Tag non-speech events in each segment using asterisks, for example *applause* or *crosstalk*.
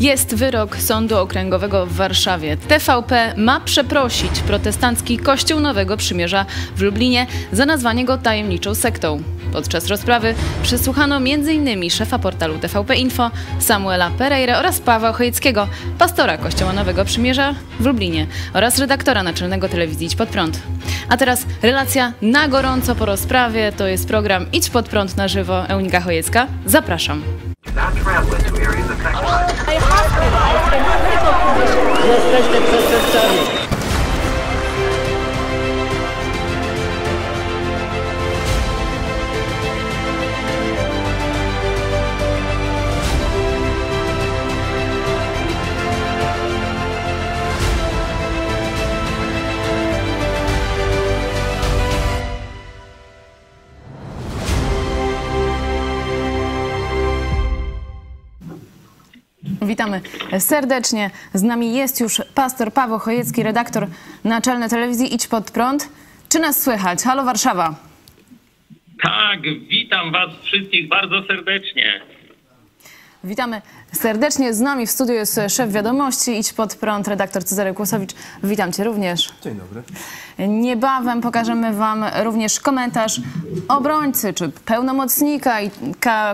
Jest wyrok Sądu Okręgowego w Warszawie. TVP ma przeprosić protestancki Kościół Nowego Przymierza w Lublinie za nazwanie go tajemniczą sektą. Podczas rozprawy przesłuchano m.in. szefa portalu TVP Info Samuela Pereira oraz Pawła Chojeckiego, pastora Kościoła Nowego Przymierza w Lublinie oraz redaktora naczelnego telewizji Idź Pod Prąd. A teraz relacja na gorąco po rozprawie. To jest program Idź Pod Prąd na żywo. Eunika Chojecka. Zapraszam. Jesteście przestępcami. Witamy serdecznie. Z nami jest już pastor Paweł Chojecki, redaktor naczelny telewizji Idź Pod Prąd. Czy nas słychać? Halo Warszawa. Tak, witam Was wszystkich bardzo serdecznie. Witamy serdecznie. Z nami w studiu jest szef wiadomości Idź Pod Prąd, redaktor Cezary Kłosowicz. Witam Cię również. Dzień dobry. Niebawem pokażemy Wam również komentarz obrońcy czy pełnomocnika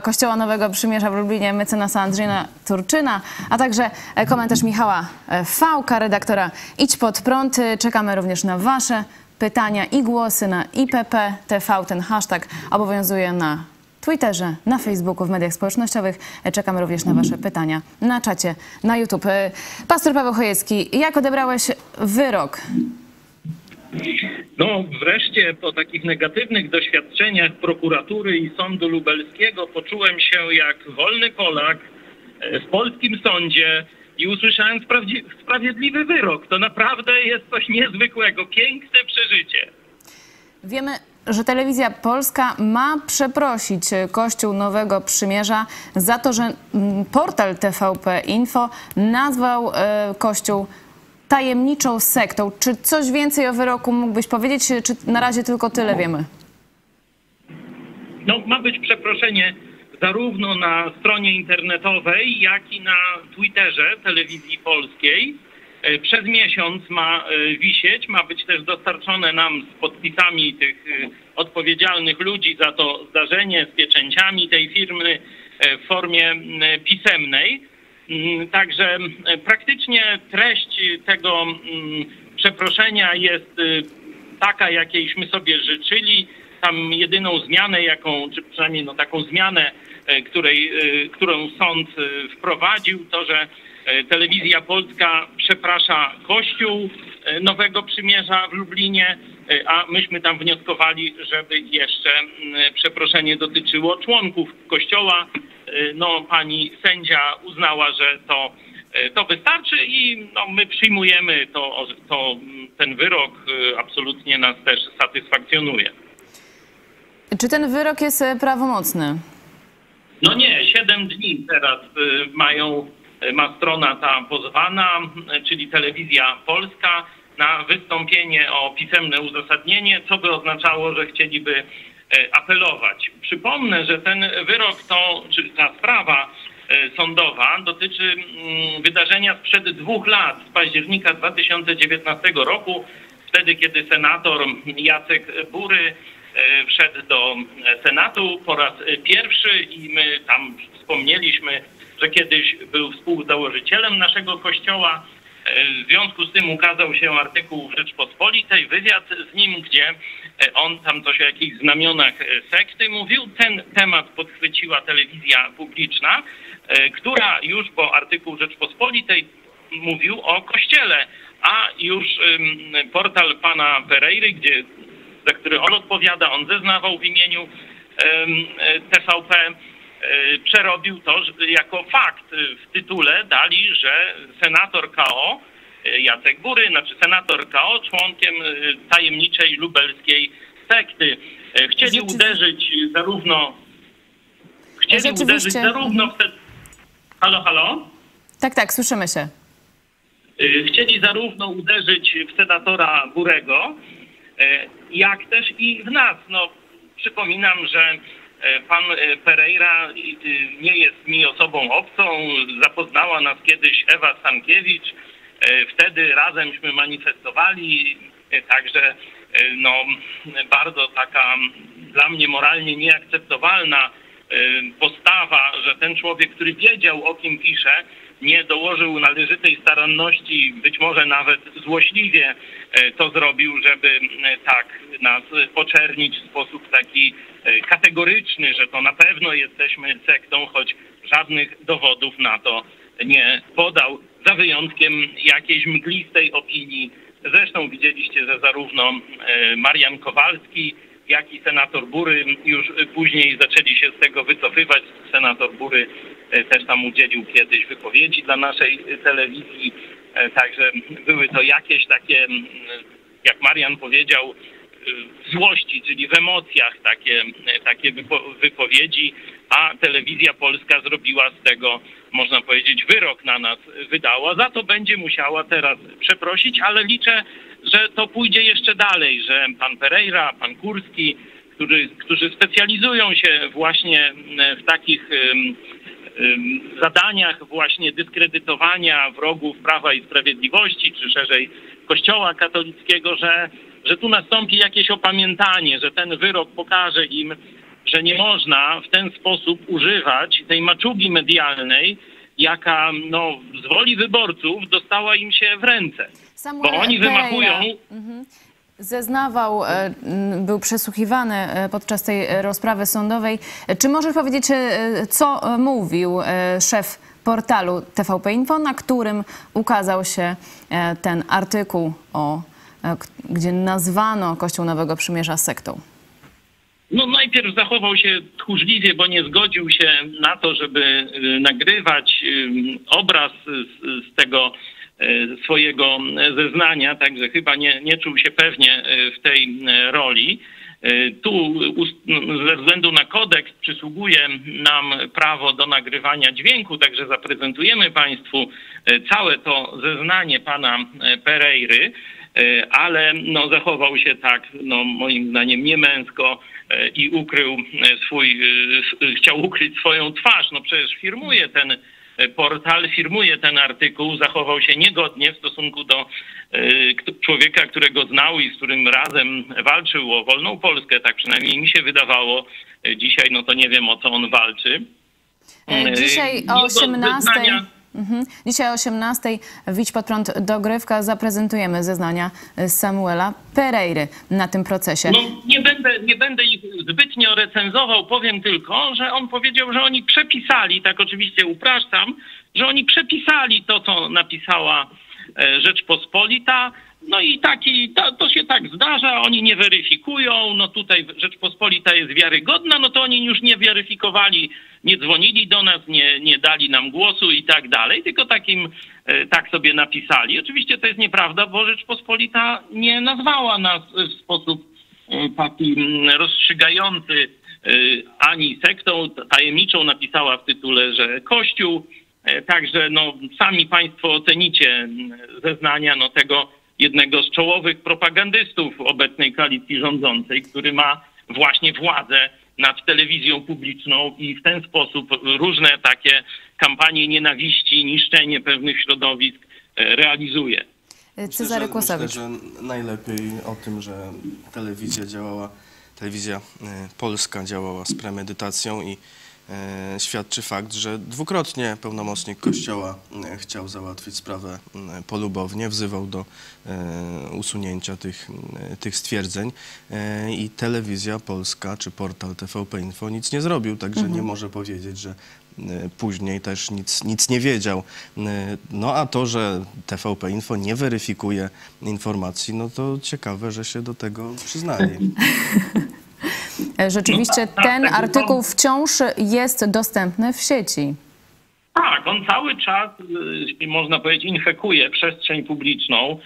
Kościoła Nowego Przymierza w Lublinie mecenasa Andrzeja Turczyna, a także komentarz Michała e, Fałka, redaktora Idź Pod Prąd. Czekamy również na Wasze pytania i głosy na IPP TV. Ten hashtag obowiązuje na Twitterze, na Facebooku, w mediach społecznościowych. E, Czekamy również na Wasze pytania na czacie, na YouTube. E, Pastor Paweł Chojecki, jak odebrałeś wyrok No, wreszcie po takich negatywnych doświadczeniach prokuratury i sądu lubelskiego poczułem się jak wolny Polak e, w polskim sądzie i usłyszałem sprawiedliwy wyrok. To naprawdę jest coś niezwykłego, piękne przeżycie. Wiemy, że telewizja polska ma przeprosić Kościół Nowego Przymierza za to, że mm, portal TVP Info nazwał e, Kościół tajemniczą sektą. Czy coś więcej o wyroku mógłbyś powiedzieć, czy na razie tylko tyle wiemy? No, ma być przeproszenie zarówno na stronie internetowej, jak i na Twitterze telewizji polskiej. E, Przez miesiąc ma e, wisieć, ma być też dostarczone nam z podpisami tych e, odpowiedzialnych ludzi za to zdarzenie, z pieczęciami tej firmy w formie pisemnej. Mm, Także praktycznie treść tego przeproszenia jest taka, jakieśmy sobie życzyli. Tam jedyną zmianę, jaką, czy przynajmniej no, taką zmianę, której, którą sąd wprowadził, to że telewizja polska przeprasza Kościół e, Nowego Przymierza w Lublinie, e, a myśmy tam wnioskowali, żeby jeszcze przeproszenie dotyczyło członków Kościoła. E, No, pani sędzia uznała, że to E, To wystarczy i no, my przyjmujemy to, to, ten wyrok, e, absolutnie nas też satysfakcjonuje. Czy ten wyrok jest e, prawomocny? No nie, 7 dni teraz e, mają, e, ma strona ta pozwana, czyli telewizja polska, na wystąpienie o pisemne uzasadnienie, co by oznaczało, że chcieliby e, apelować. Przypomnę, że ten wyrok to, czy ta sprawa e, sądowa dotyczy mm, wydarzenia sprzed dwóch lat, z października 2019 roku, wtedy kiedy senator Jacek Bury e, wszedł do Senatu po raz pierwszy i my tam wspomnieliśmy, że kiedyś był współzałożycielem naszego kościoła. E, W związku z tym ukazał się artykuł w Rzeczpospolitej, wywiad z nim, gdzie e, on tam coś o jakichś znamionach e, sekty mówił. Ten temat podchwyciła telewizja publiczna, która już po artykuł Rzeczpospolitej mówił o kościele, a już portal pana Pereiry, gdzie, za który on odpowiada, on zeznawał w imieniu TVP, przerobił to jako fakt. W tytule dali, że senator KO e, Jacek Bury, znaczy senator KO, członkiem e, tajemniczej lubelskiej sekty. E, Chcieli Rzeczywi- uderzyć zarówno chcieli uderzyć zarówno w te... Halo, halo? Tak, tak, słyszymy się. Chcieli zarówno uderzyć w senatora Burego, y, jak też i w nas. No, przypominam, że E, Pan e, Pereira y, nie jest mi osobą obcą. Zapoznała nas kiedyś Ewa Stankiewicz. E, Wtedy razemśmy manifestowali, e, także e, no, bardzo taka dla mnie moralnie nieakceptowalna e, postawa, że ten człowiek, który wiedział o kim pisze, nie dołożył należytej staranności, być może nawet złośliwie e, to zrobił, żeby e, tak nas poczernić w sposób taki e, kategoryczny, że to na pewno jesteśmy sektą, choć żadnych dowodów na to nie podał, za wyjątkiem jakiejś mglistej opinii. Zresztą widzieliście, że zarówno Marian Kowalski, jak i senator Bury już później zaczęli się z tego wycofywać. Senator Bury e, też tam udzielił kiedyś wypowiedzi dla naszej e, telewizji. E, Także były to jakieś takie, jak Marian powiedział, złości, czyli w emocjach takie, e, takie wypo- wypowiedzi, a telewizja polska zrobiła z tego, można powiedzieć, wyrok na nas wydała. Za to będzie musiała teraz przeprosić, ale liczę, że to pójdzie jeszcze dalej, że pan Pereira, pan Kurski, którzy, którzy specjalizują się właśnie mm, w takich zadaniach właśnie dyskredytowania wrogów Prawa i Sprawiedliwości, czy szerzej Kościoła katolickiego, że, że tu nastąpi jakieś opamiętanie, że ten wyrok pokaże im, że nie można w ten sposób używać tej maczugi medialnej, jaka no, z woli wyborców dostała im się w ręce. Samuel Bo oni Pereira, wymachują mhm, Zeznawał, e, był przesłuchiwany e, podczas tej rozprawy sądowej. Czy możesz powiedzieć, e, co mówił szef portalu TVP Info, na którym ukazał się ten artykuł, o, gdzie nazwano Kościół Nowego Przymierza sektą? No najpierw zachował się tchórzliwie, bo nie zgodził się na to, żeby y, nagrywać y, obraz z, tego y, swojego zeznania, także chyba nie, nie czuł się pewnie w tej roli. Tu ze względu na kodeks przysługuje nam prawo do nagrywania dźwięku, także zaprezentujemy Państwu całe to zeznanie pana Pereiry, ale no, zachował się tak, no, moim zdaniem, niemęsko y, i ukrył y, swój, chciał ukryć swoją twarz. No przecież firmuje ten portal, firmuje ten artykuł, zachował się niegodnie w stosunku do człowieka, którego znał i z którym razem walczył o wolną Polskę, tak przynajmniej mi się wydawało. Dzisiaj no to nie wiem o co on walczy. E, Dzisiaj o 18. Mhm. Dzisiaj o 18. Widź prąd dogrywka zaprezentujemy zeznania Samuela Pereiry na tym procesie. No, nie będę, nie będę ich zbytnio recenzował, powiem tylko, że on powiedział, że oni przepisali, tak oczywiście upraszczam, że oni przepisali to, co napisała e, Rzeczpospolita. No i taki, to, to się tak zdarza, oni nie weryfikują, no tutaj Rzeczpospolita jest wiarygodna, no to oni już nie weryfikowali, nie dzwonili do nas, nie, nie dali nam głosu i tak dalej, tylko takim, e, tak sobie napisali. Oczywiście to jest nieprawda, bo Rzeczpospolita nie nazwała nas w sposób e, taki rozstrzygający e, ani sektą tajemniczą napisała w tytule, że Kościół. Także no, sami Państwo ocenicie zeznania no, tego jednego z czołowych propagandystów obecnej koalicji rządzącej, który ma właśnie władzę nad telewizją publiczną i w ten sposób różne takie kampanie nienawiści, niszczenie pewnych środowisk e, realizuje. E, Cezary myślę, Kłosowicz. że najlepiej o tym, że telewizja działała, telewizja e, polska działała z premedytacją i świadczy fakt, że dwukrotnie pełnomocnik Kościoła e, chciał załatwić sprawę m, polubownie, wzywał do e, usunięcia tych, tych stwierdzeń e, i telewizja polska czy portal TVP Info nic nie zrobił, także nie może powiedzieć, że e, później też nic, nic nie wiedział. E, No a to, że TVP Info nie weryfikuje informacji, no to ciekawe, że się do tego przyznali. *laughs* E, Rzeczywiście No tak, ten tak, artykuł wciąż jest dostępny w sieci. Tak, on cały czas, y, można powiedzieć, infekuje przestrzeń publiczną,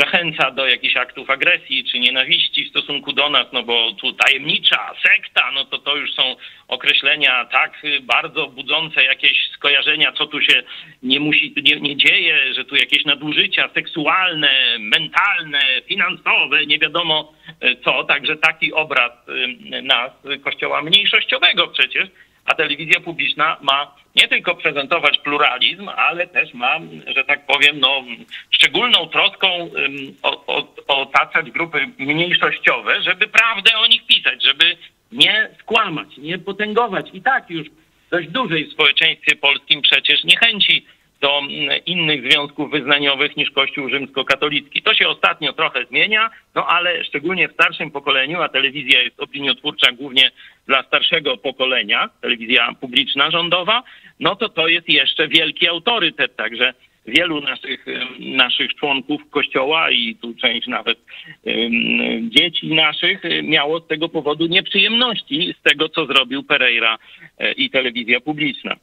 zachęca do jakichś aktów agresji czy nienawiści w stosunku do nas, no bo tu tajemnicza, sekta, no to to już są określenia tak bardzo budzące jakieś skojarzenia, co tu się nie musi, nie, nie dzieje, że tu jakieś nadużycia seksualne, mentalne, finansowe, nie wiadomo e, co, także taki obraz e, nas, e, kościoła mniejszościowego przecież, a telewizja publiczna ma nie tylko prezentować pluralizm, ale też ma, że tak powiem, no, szczególną troską otaczać grupy mniejszościowe, żeby prawdę o nich pisać, żeby nie skłamać, nie potęgować. I tak już dość dużej w społeczeństwie polskim przecież niechęci do mm, innych związków wyznaniowych niż Kościół rzymskokatolicki. To się ostatnio trochę zmienia, no ale szczególnie w starszym pokoleniu, a telewizja jest opiniotwórcza głównie dla starszego pokolenia, telewizja publiczna rządowa, no to to jest jeszcze wielki autorytet, także wielu naszych, naszych członków kościoła i tu część nawet dzieci naszych e, miało z tego powodu nieprzyjemności z tego, co zrobił Pereira e, i telewizja publiczna.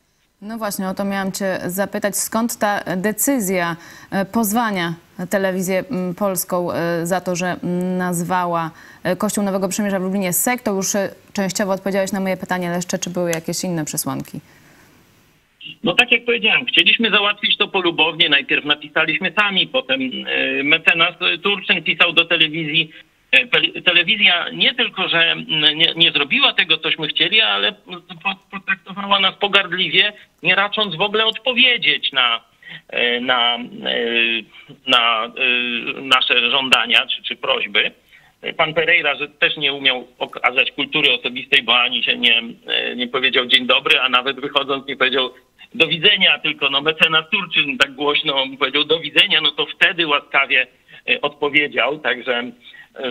No właśnie, o to miałam cię zapytać, skąd ta decyzja e, pozwania telewizję polską e, za to, że nazwała e, Kościół Nowego Przymierza w Lublinie sektą? Już e, częściowo odpowiedziałeś na moje pytanie, ale jeszcze czy były jakieś inne przesłanki? No tak jak powiedziałem, chcieliśmy załatwić to polubownie. Najpierw napisaliśmy sami, potem mecenas Turczyn pisał do telewizji. E, Telewizja nie tylko, że nie, nie zrobiła tego, cośmy chcieli, ale po- potraktowała nas pogardliwie, nie racząc w ogóle odpowiedzieć na, e, na, e, na nasze żądania czy, czy prośby. Pan Pereira, że też nie umiał okazać kultury osobistej, bo ani się nie, nie powiedział dzień dobry, a nawet wychodząc nie powiedział do widzenia, tylko no mecenas Turczyn tak głośno powiedział do widzenia, no to wtedy łaskawie odpowiedział, także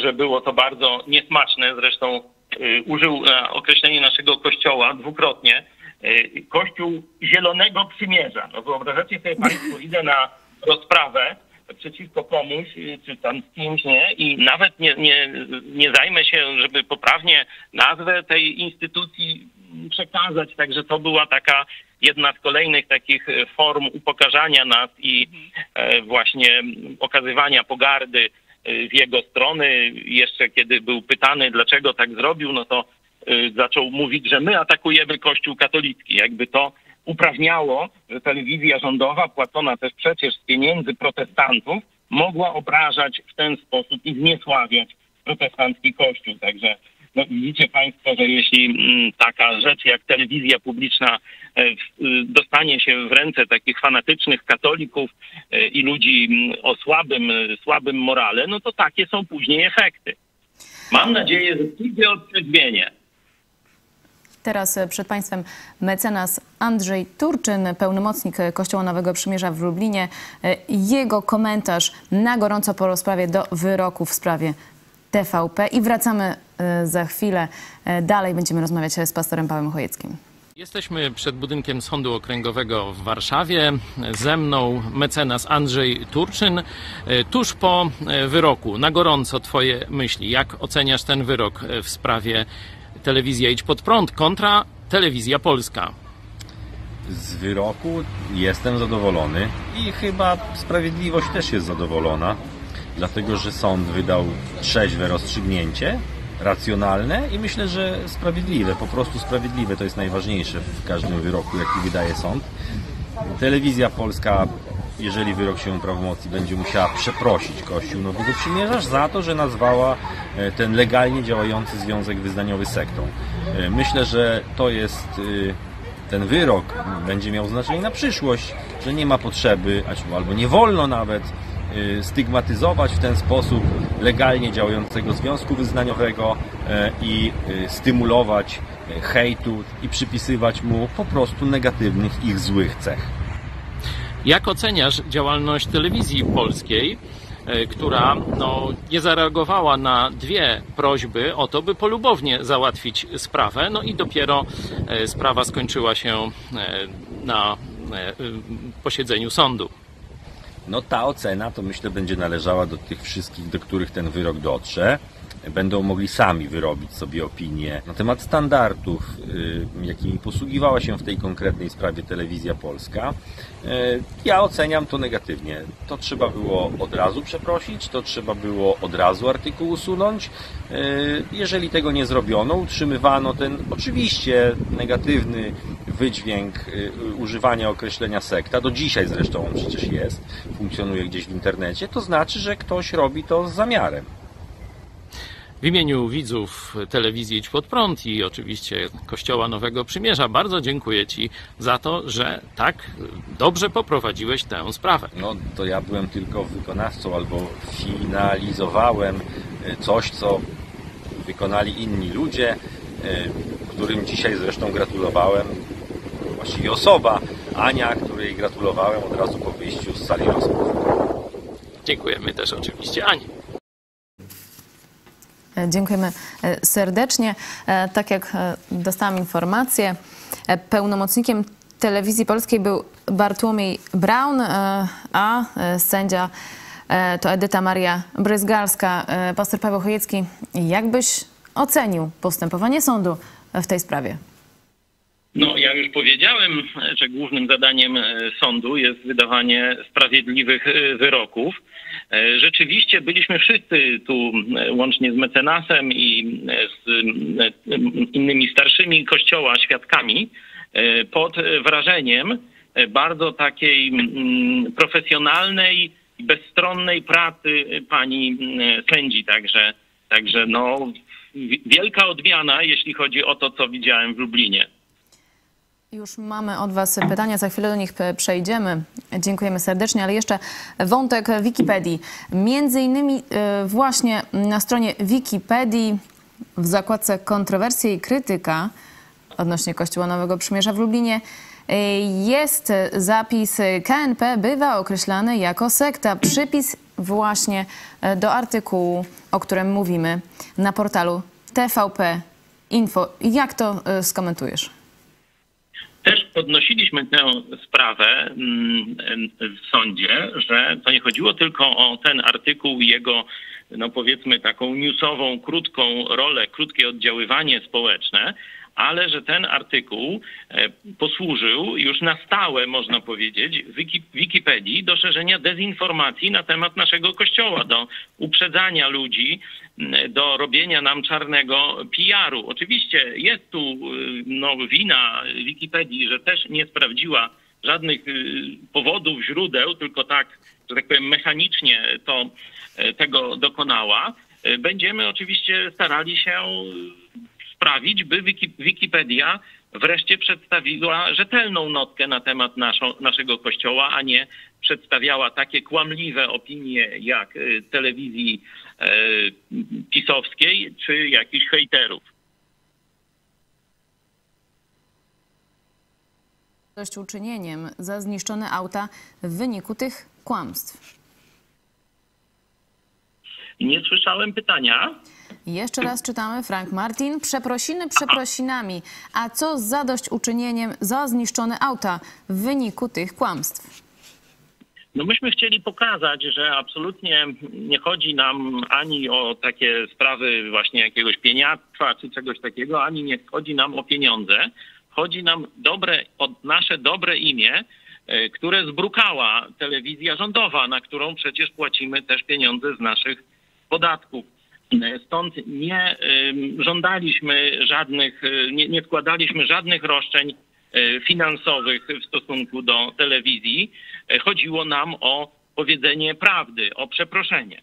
że było to bardzo niesmaczne. Zresztą e, użył określenia naszego kościoła dwukrotnie. E, Kościół Zielonego Przymierza. No wyobrażacie sobie Państwo, idę na rozprawę przeciwko komuś, y, czy tam z kimś, nie? I nawet nie, nie, nie zajmę się, żeby poprawnie nazwę tej instytucji przekazać. Także to była taka jedna z kolejnych takich form upokarzania nas i e, właśnie okazywania pogardy w jego strony. Jeszcze kiedy był pytany, dlaczego tak zrobił, no to e, zaczął mówić, że my atakujemy Kościół katolicki. Jakby to uprawniało, że telewizja rządowa, płacona też przecież z pieniędzy protestantów, mogła obrażać w ten sposób i zniesławiać protestancki Kościół. Także no, widzicie Państwo, że jeśli mm, taka rzecz jak telewizja publiczna y, dostanie się w ręce takich fanatycznych katolików e, i ludzi o słabym, e, słabym morale, no to takie są później efekty. Mam nadzieję, że przyjdzie odtrzeźwienie. Teraz e, przed Państwem mecenas Andrzej Turczyn, pełnomocnik e, Kościoła Nowego Przymierza w Lublinie. E, Jego komentarz na gorąco po rozprawie do wyroku w sprawie TVP. I wracamy e, za chwilę. E, Dalej będziemy rozmawiać z pastorem Pawłem Chojeckim. Jesteśmy przed budynkiem Sądu Okręgowego w Warszawie. Ze mną mecenas Andrzej Turczyn. E, Tuż po e, wyroku, na gorąco Twoje myśli. Jak oceniasz ten wyrok e, w sprawie telewizja Idź Pod Prąd kontra Telewizja Polska? Z wyroku jestem zadowolony i chyba sprawiedliwość też jest zadowolona, dlatego że sąd wydał trzeźwe rozstrzygnięcie, racjonalne i myślę, że sprawiedliwe, po prostu sprawiedliwe to jest najważniejsze w każdym wyroku, jaki wydaje sąd. Telewizja Polska, jeżeli wyrok się uprawomocni, będzie musiała przeprosić Kościół Nowego Przymierza za to, że nazwała e, ten legalnie działający związek wyznaniowy sektą. E, Myślę, że to jest e, ten wyrok będzie miał znaczenie na przyszłość, że nie ma potrzeby, albo nie wolno nawet stygmatyzować w ten sposób legalnie działającego związku wyznaniowego e, i y, stymulować e, hejtu i przypisywać mu po prostu negatywnych ich złych cech. Jak oceniasz działalność telewizji polskiej, e, która no, nie zareagowała na dwie prośby o to, by polubownie załatwić sprawę, no i dopiero sprawa skończyła się na y, posiedzeniu sądu. No ta ocena to myślę będzie należała do tych wszystkich, do których ten wyrok dotrze. Będą mogli sami wyrobić sobie opinię na temat standardów, y, jakimi posługiwała się w tej konkretnej sprawie telewizja polska. Y, Ja oceniam to negatywnie. To trzeba było od razu przeprosić, to trzeba było od razu artykuł usunąć. Y, Jeżeli tego nie zrobiono, utrzymywano ten oczywiście negatywny wydźwięk y, używania określenia sekta, do dzisiaj zresztą on przecież jest, funkcjonuje gdzieś w internecie, to znaczy, że ktoś robi to z zamiarem. W imieniu widzów telewizji Idź Pod Prąd i oczywiście Kościoła Nowego Przymierza bardzo dziękuję Ci za to, że tak dobrze poprowadziłeś tę sprawę. No to ja byłem tylko wykonawcą albo finalizowałem e, coś, co wykonali inni ludzie, e, którym dzisiaj zresztą gratulowałem. Właściwie osoba, Ania, której gratulowałem od razu po wyjściu z sali rozmów. Dziękujemy też oczywiście Ani. E, Dziękujemy e, serdecznie. E, Tak jak dostałam informację, pełnomocnikiem telewizji polskiej był Bartłomiej Braun, a sędzia to Edyta Maria Bryzgalska. Pastor Paweł Chojecki, jak byś ocenił postępowanie sądu w tej sprawie? No, ja już powiedziałem, że głównym zadaniem e, sądu jest wydawanie sprawiedliwych e, wyroków. E, Rzeczywiście byliśmy wszyscy tu, łącznie z mecenasem i z innymi starszymi kościoła świadkami, pod wrażeniem bardzo takiej mm, profesjonalnej i bezstronnej pracy pani sędzi. Także, także no, wi- wielka odmiana, jeśli chodzi o to, co widziałem w Lublinie. Już mamy od Was pytania, za chwilę do nich przejdziemy. Dziękujemy serdecznie, ale jeszcze wątek Wikipedii. Między innymi e, właśnie na stronie Wikipedii w zakładce kontrowersje i krytyka odnośnie Kościoła Nowego Przymierza w Lublinie e, jest zapis KNP bywa określany jako sekta. Przypis właśnie e, do artykułu, o którym mówimy na portalu TVP Info. Jak to e, skomentujesz? Też podnosiliśmy tę sprawę mm, w sądzie, że to nie chodziło tylko o ten artykuł i jego, no powiedzmy, taką newsową, krótką rolę, krótkie oddziaływanie społeczne, ale że ten artykuł e, posłużył już na stałe, można powiedzieć, Wikipedii do szerzenia dezinformacji na temat naszego kościoła, do uprzedzania ludzi, do robienia nam czarnego PR-u. Oczywiście jest tu y, no, wina Wikipedii, że też nie sprawdziła żadnych y, powodów, źródeł, tylko tak, że tak powiem, mechanicznie to e, tego dokonała. E, Będziemy oczywiście starali się sprawić, by Wiki, Wikipedia wreszcie przedstawiła rzetelną notkę na temat naszą, naszego kościoła, a nie przedstawiała takie kłamliwe opinie jak y, telewizji e, pisowskiej czy jakichś hejterów. uczynieniem za zniszczone auta w wyniku tych kłamstw. Nie słyszałem pytania. Jeszcze raz czytamy Frank Martin. Przeprosiny przeprosinami. A co z zadośćuczynieniem za zniszczone auta w wyniku tych kłamstw? No myśmy chcieli pokazać, że absolutnie nie chodzi nam ani o takie sprawy właśnie jakiegoś pieniactwa czy czegoś takiego, ani nie chodzi nam o pieniądze. Chodzi nam dobre, o nasze dobre imię, e, które zbrukała telewizja rządowa, na którą przecież płacimy też pieniądze z naszych podatków. Stąd nie żądaliśmy żadnych, y, nie, nie składaliśmy żadnych roszczeń e, finansowych w stosunku do telewizji. E, Chodziło nam o powiedzenie prawdy, o przeproszenie.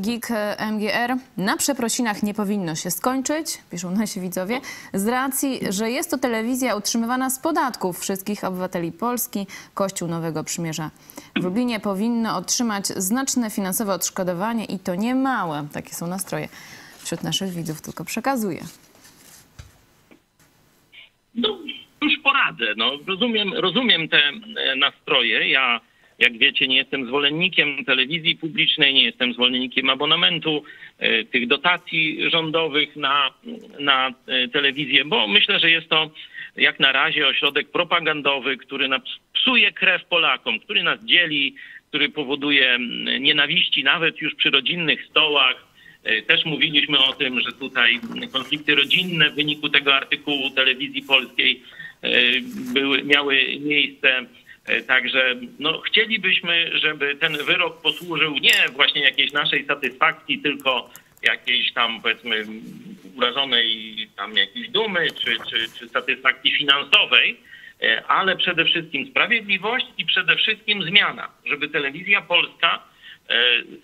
GIG e, MGR na przeprosinach nie powinno się skończyć, piszą nasi widzowie, z racji, że jest to telewizja utrzymywana z podatków wszystkich obywateli Polski. Kościół Nowego Przymierza w Lublinie powinno otrzymać znaczne finansowe odszkodowanie i to nie małe. Takie są nastroje wśród naszych widzów, tylko przekazuję. No, już poradzę. No, rozumiem, rozumiem te e, nastroje. Ja, jak wiecie, nie jestem zwolennikiem telewizji publicznej, nie jestem zwolennikiem abonamentu, e, tych dotacji rządowych na, na e, telewizję, bo myślę, że jest to jak na razie ośrodek propagandowy, który psuje krew Polakom, który nas dzieli, który powoduje nienawiści nawet już przy rodzinnych stołach. E, Też mówiliśmy o tym, że tutaj konflikty rodzinne w wyniku tego artykułu telewizji polskiej były, miały miejsce. E, Także no, chcielibyśmy, żeby ten wyrok posłużył nie właśnie jakiejś naszej satysfakcji, tylko jakiejś tam powiedzmy urażonej tam jakiejś dumy czy, czy, czy satysfakcji finansowej, e, ale przede wszystkim sprawiedliwość i przede wszystkim zmiana, żeby telewizja polska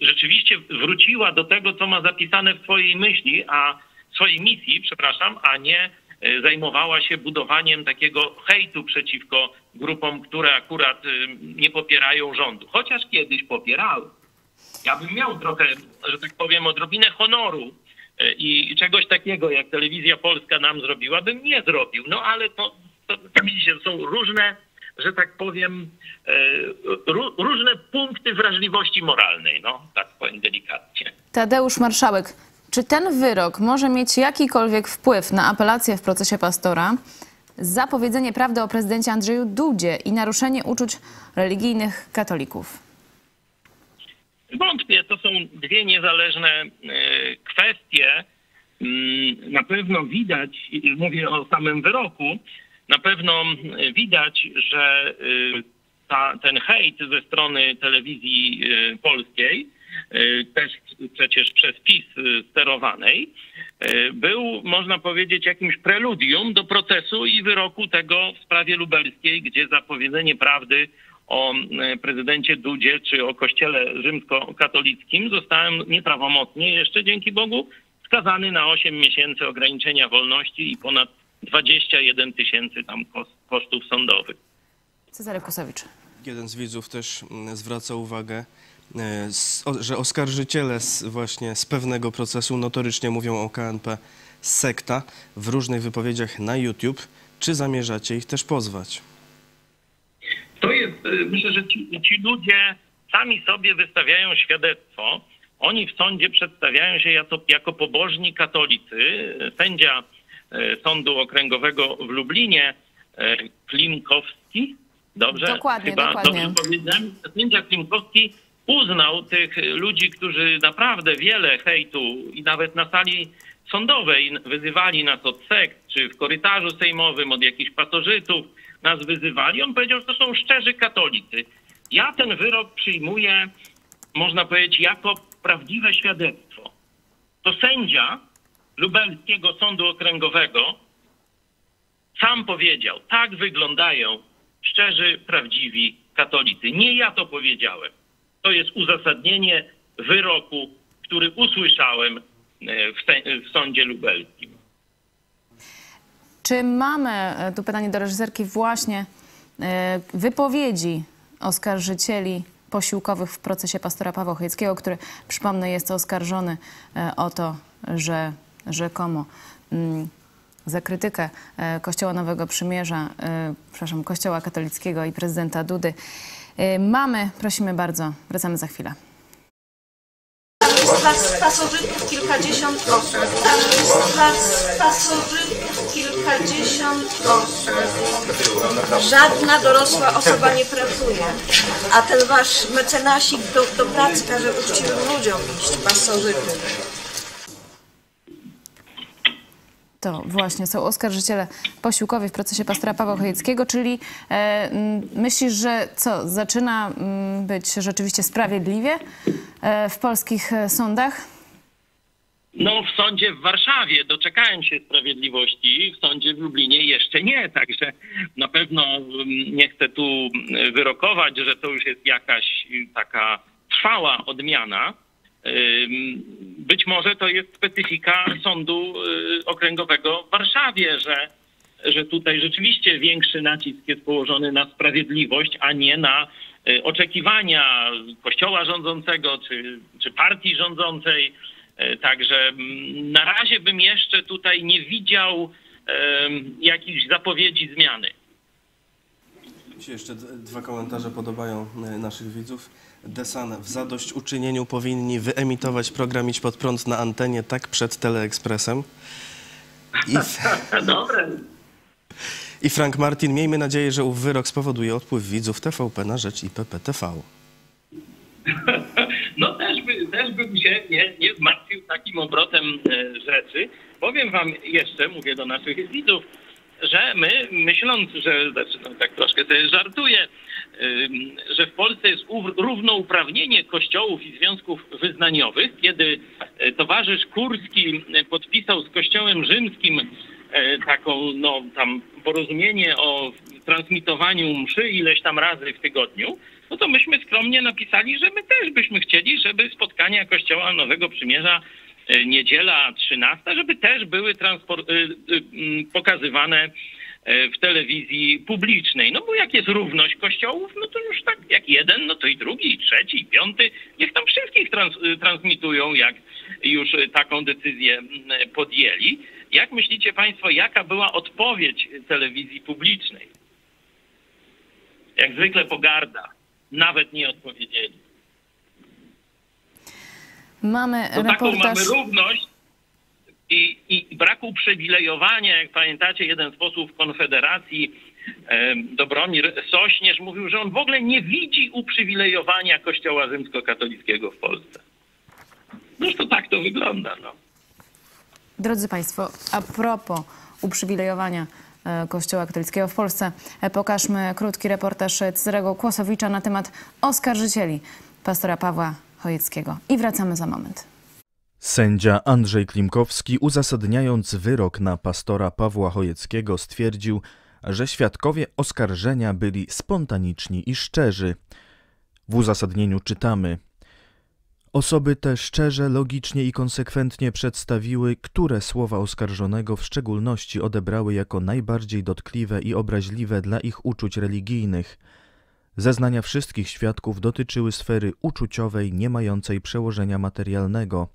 rzeczywiście wróciła do tego, co ma zapisane w swojej myśli, a swojej misji, przepraszam, a nie e, zajmowała się budowaniem takiego hejtu przeciwko grupom, które akurat e, nie popierają rządu. Chociaż kiedyś popierały. Ja bym miał trochę, że tak powiem, odrobinę honoru e, i czegoś takiego, jak telewizja polska nam zrobiła, bym nie zrobił. No ale to, to, to widzicie, są różne, że tak powiem, e, ró- różne punkty wrażliwości moralnej, no tak powiem delikatnie. Tadeusz Marszałek, czy ten wyrok może mieć jakikolwiek wpływ na apelację w procesie Pastora, zapowiedzenie prawdy o prezydencie Andrzeju Dudzie i naruszenie uczuć religijnych katolików? Wątpię, to są dwie niezależne e, kwestie. Mm, Na pewno widać, mówię o samym wyroku, na pewno widać, że y, ta, ten hejt ze strony telewizji y, polskiej, też przecież przez PiS y, sterowanej, y, był, można powiedzieć, jakimś preludium do procesu i wyroku tego w sprawie lubelskiej, gdzie zapowiedzenie prawdy o prezydencie Dudzie czy o kościele rzymskokatolickim zostałem nieprawomocnie jeszcze dzięki Bogu skazany na 8 miesięcy ograniczenia wolności i ponad 21 tysięcy tam kos- kosztów sądowych. Cezary Kusowicz. Jeden z widzów też mm, zwraca uwagę, że oskarżyciele z, właśnie z pewnego procesu notorycznie mówią o KNP sekta w różnych wypowiedziach na YouTube. Czy zamierzacie ich też pozwać? To jest, y, myślę, że ci, ci ludzie sami sobie wystawiają świadectwo. Oni w sądzie przedstawiają się jako, jako pobożni katolicy. Sędzia e, Sądu Okręgowego w Lublinie, e, Klimkowski, dobrze? Dokładnie, Chyba dokładnie. Dobrze powiedziałem. Sędzia Klimkowski uznał tych ludzi, którzy naprawdę wiele hejtu i nawet na sali sądowej wyzywali nas od sekt, czy w korytarzu sejmowym od jakichś pasożytów nas wyzywali. On powiedział, że to są szczerzy katolicy. Ja ten wyrok przyjmuję, można powiedzieć, jako prawdziwe świadectwo. To sędzia lubelskiego sądu okręgowego sam powiedział, tak wyglądają szczerzy, prawdziwi katolicy. Nie ja to powiedziałem. To jest uzasadnienie wyroku, który usłyszałem e, w, w sądzie lubelskim. Czy mamy, e, tu pytanie do reżyserki, właśnie e, wypowiedzi oskarżycieli posiłkowych w procesie pastora Pawła Chojeckiego, który, przypomnę, jest oskarżony o to, że rzekomo mm, za krytykę Kościoła Nowego Przymierza, przepraszam, Kościoła katolickiego i prezydenta Dudy. E, Mamy, prosimy bardzo, wracamy za chwilę. Plac pasożytów kilkadziesiąt osób. Plac pasożytów kilkadziesiąt osób. Żadna dorosła osoba nie pracuje. A ten wasz mecenasik do, do pracy każe uczciwym ludziom iść, pasożyty. To właśnie są oskarżyciele posiłkowi w procesie pastora Pawła Chojeckiego, czyli e, myślisz, że co, zaczyna być rzeczywiście sprawiedliwie e, w polskich e, sądach? No, w sądzie w Warszawie doczekałem się sprawiedliwości, w sądzie w Lublinie jeszcze nie, także na pewno nie chcę tu wyrokować, że to już jest jakaś taka trwała odmiana. Być może to jest specyfika sądu y, okręgowego w Warszawie, że, że tutaj rzeczywiście większy nacisk jest położony na sprawiedliwość, a nie na y, oczekiwania kościoła rządzącego czy, czy partii rządzącej. E, Także mm, na razie bym jeszcze tutaj nie widział jakichś zapowiedzi zmiany. Mi się jeszcze dwa komentarze podobają naszych widzów. Desan w zadośćuczynieniu powinni wyemitować program Idź Pod Prąd na antenie tak przed Teleekspresem. I, *laughs* Dobre. I Frank Martin, miejmy nadzieję, że ów wyrok spowoduje odpływ widzów TVP na rzecz IPPTV. *laughs* No też, by, też bym się nie, nie zmartwił takim obrotem e, rzeczy. Powiem wam jeszcze, mówię do naszych widzów, że my, myśląc, że, znaczy no, tak troszkę sobie żartuję, że w Polsce jest ów- równouprawnienie kościołów i związków wyznaniowych, kiedy e, towarzysz Kurski e, podpisał z kościołem rzymskim e, taką, no tam porozumienie o transmitowaniu mszy ileś tam razy w tygodniu, no to myśmy skromnie napisali, że my też byśmy chcieli, żeby spotkania Kościoła Nowego Przymierza niedziela 13, żeby też były pokazywane w telewizji publicznej. No bo jak jest równość kościołów, no to już tak jak jeden, no to i drugi, i trzeci, i piąty, niech tam wszystkich trans, y, transmitują, jak już taką decyzję podjęli. Jak myślicie Państwo, jaka była odpowiedź telewizji publicznej? Jak zwykle pogarda. Nawet nie odpowiedzieli. Mamy To taką reportaż. mamy równość i, i brak uprzywilejowania. Jak pamiętacie, jeden z posłów Konfederacji, Dobromir Sośnierz, mówił, że on w ogóle nie widzi uprzywilejowania Kościoła rzymskokatolickiego w Polsce. To tak to wygląda. No. Drodzy Państwo, a propos uprzywilejowania e, Kościoła katolickiego w Polsce, e, pokażmy krótki reportaż Cezarego Kłosowicza na temat oskarżycieli pastora Pawła Chojeckiego. I wracamy za moment. Sędzia Andrzej Klimkowski, uzasadniając wyrok na pastora Pawła Chojeckiego, stwierdził, że świadkowie oskarżenia byli spontaniczni i szczerzy. W uzasadnieniu czytamy: Osoby te szczerze, logicznie i konsekwentnie przedstawiły, które słowa oskarżonego w szczególności odebrały jako najbardziej dotkliwe i obraźliwe dla ich uczuć religijnych. Zeznania wszystkich świadków dotyczyły sfery uczuciowej, nie mającej przełożenia materialnego.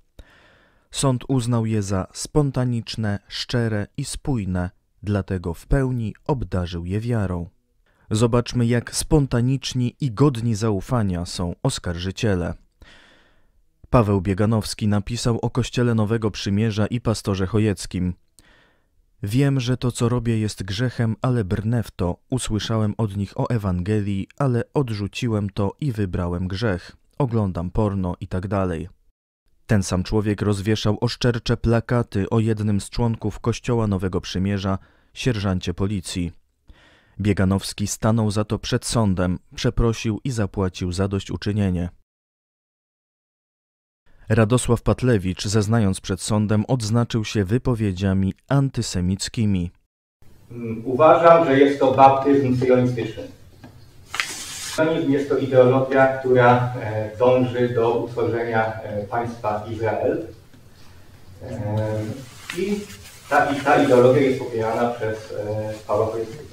Sąd uznał je za spontaniczne, szczere i spójne, dlatego w pełni obdarzył je wiarą. Zobaczmy, jak spontaniczni i godni zaufania są oskarżyciele. Paweł Bieganowski napisał o Kościele Nowego Przymierza i pastorze Chojeckim. Wiem, że to, co robię, jest grzechem, ale brnę w to. Usłyszałem od nich o Ewangelii, ale odrzuciłem to i wybrałem grzech. Oglądam porno i tak dalej. Ten sam człowiek rozwieszał oszczercze plakaty o jednym z członków Kościoła Nowego Przymierza, sierżancie policji. Bieganowski stanął za to przed sądem, przeprosił i zapłacił zadośćuczynienie. Radosław Patlewicz, zeznając przed sądem, odznaczył się wypowiedziami antysemickimi. Uważam, że jest to baptyzm syjonistyczny. Sionizm jest to ideologia, która e, dąży do utworzenia e, państwa Izrael. E, I ta, i ta ideologia jest popierana przez Pawła Chojeckiego.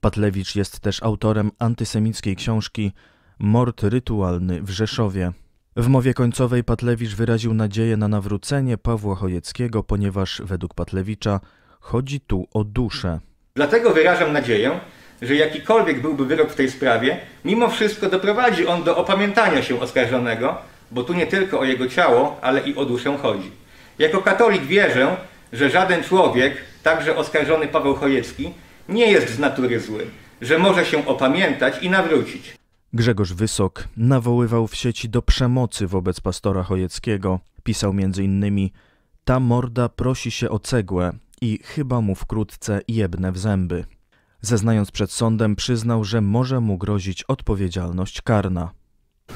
Patlewicz jest też autorem antysemickiej książki Mord rytualny w Rzeszowie. W mowie końcowej Patlewicz wyraził nadzieję na nawrócenie Pawła Chojeckiego, ponieważ według Patlewicza chodzi tu o duszę. Dlatego wyrażam nadzieję, że jakikolwiek byłby wyrok w tej sprawie, mimo wszystko doprowadzi on do opamiętania się oskarżonego, bo tu nie tylko o jego ciało, ale i o duszę chodzi. Jako katolik wierzę, że żaden człowiek, także oskarżony Paweł Chojecki, nie jest z natury zły, że może się opamiętać i nawrócić. Grzegorz Wysok nawoływał w sieci do przemocy wobec pastora Chojeckiego. Pisał m.in. Ta morda prosi się o cegłę i chyba mu wkrótce jebnę w zęby. Zeznając przed sądem przyznał, że może mu grozić odpowiedzialność karna.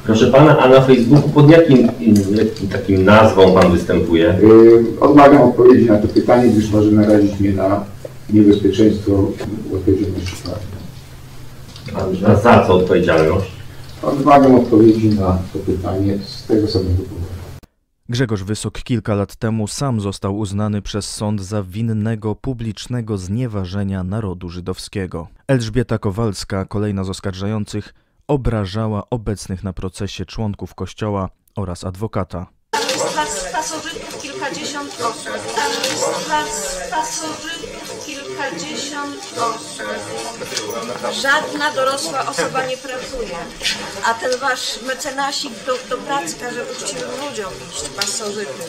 Proszę pana, a na Facebooku pod jakim, jakim takim nazwą pan występuje? Yy, Odmawiam odpowiedzi na to pytanie, gdyż może narazić mnie na niebezpieczeństwo odpowiedzialności karnej. A za co odpowiedzialność? Odmawiam odpowiedzi na to pytanie z tego samego powodu. Grzegorz Wysok kilka lat temu sam został uznany przez sąd za winnego publicznego znieważenia narodu żydowskiego. Elżbieta Kowalska, kolejna z oskarżających, obrażała obecnych na procesie członków kościoła oraz adwokata. Tam jest pasożytów kilkadziesiąt osób. Jest pasożytów kilkadziesiąt osób. Żadna dorosła osoba nie pracuje. A ten wasz mecenasik do, do pracy każe uczciwym ludziom iść pasożyty.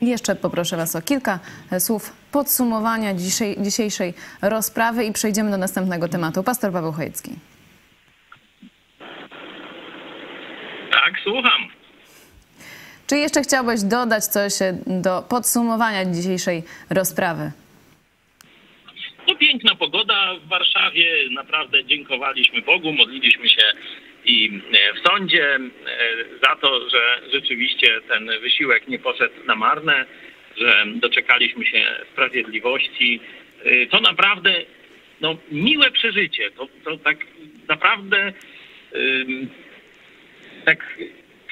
Jeszcze poproszę Was o kilka e, słów podsumowania dzisiejszej, dzisiejszej rozprawy i przejdziemy do następnego tematu. Pastor Paweł Chojecki. Tak, słucham. Czy jeszcze chciałbyś dodać coś e, do podsumowania dzisiejszej rozprawy? No piękna pogoda w Warszawie. Naprawdę dziękowaliśmy Bogu, modliliśmy się i e, w sądzie e, za to, że rzeczywiście ten wysiłek nie poszedł na marne, że doczekaliśmy się sprawiedliwości. To naprawdę no, miłe przeżycie. To, to tak naprawdę tak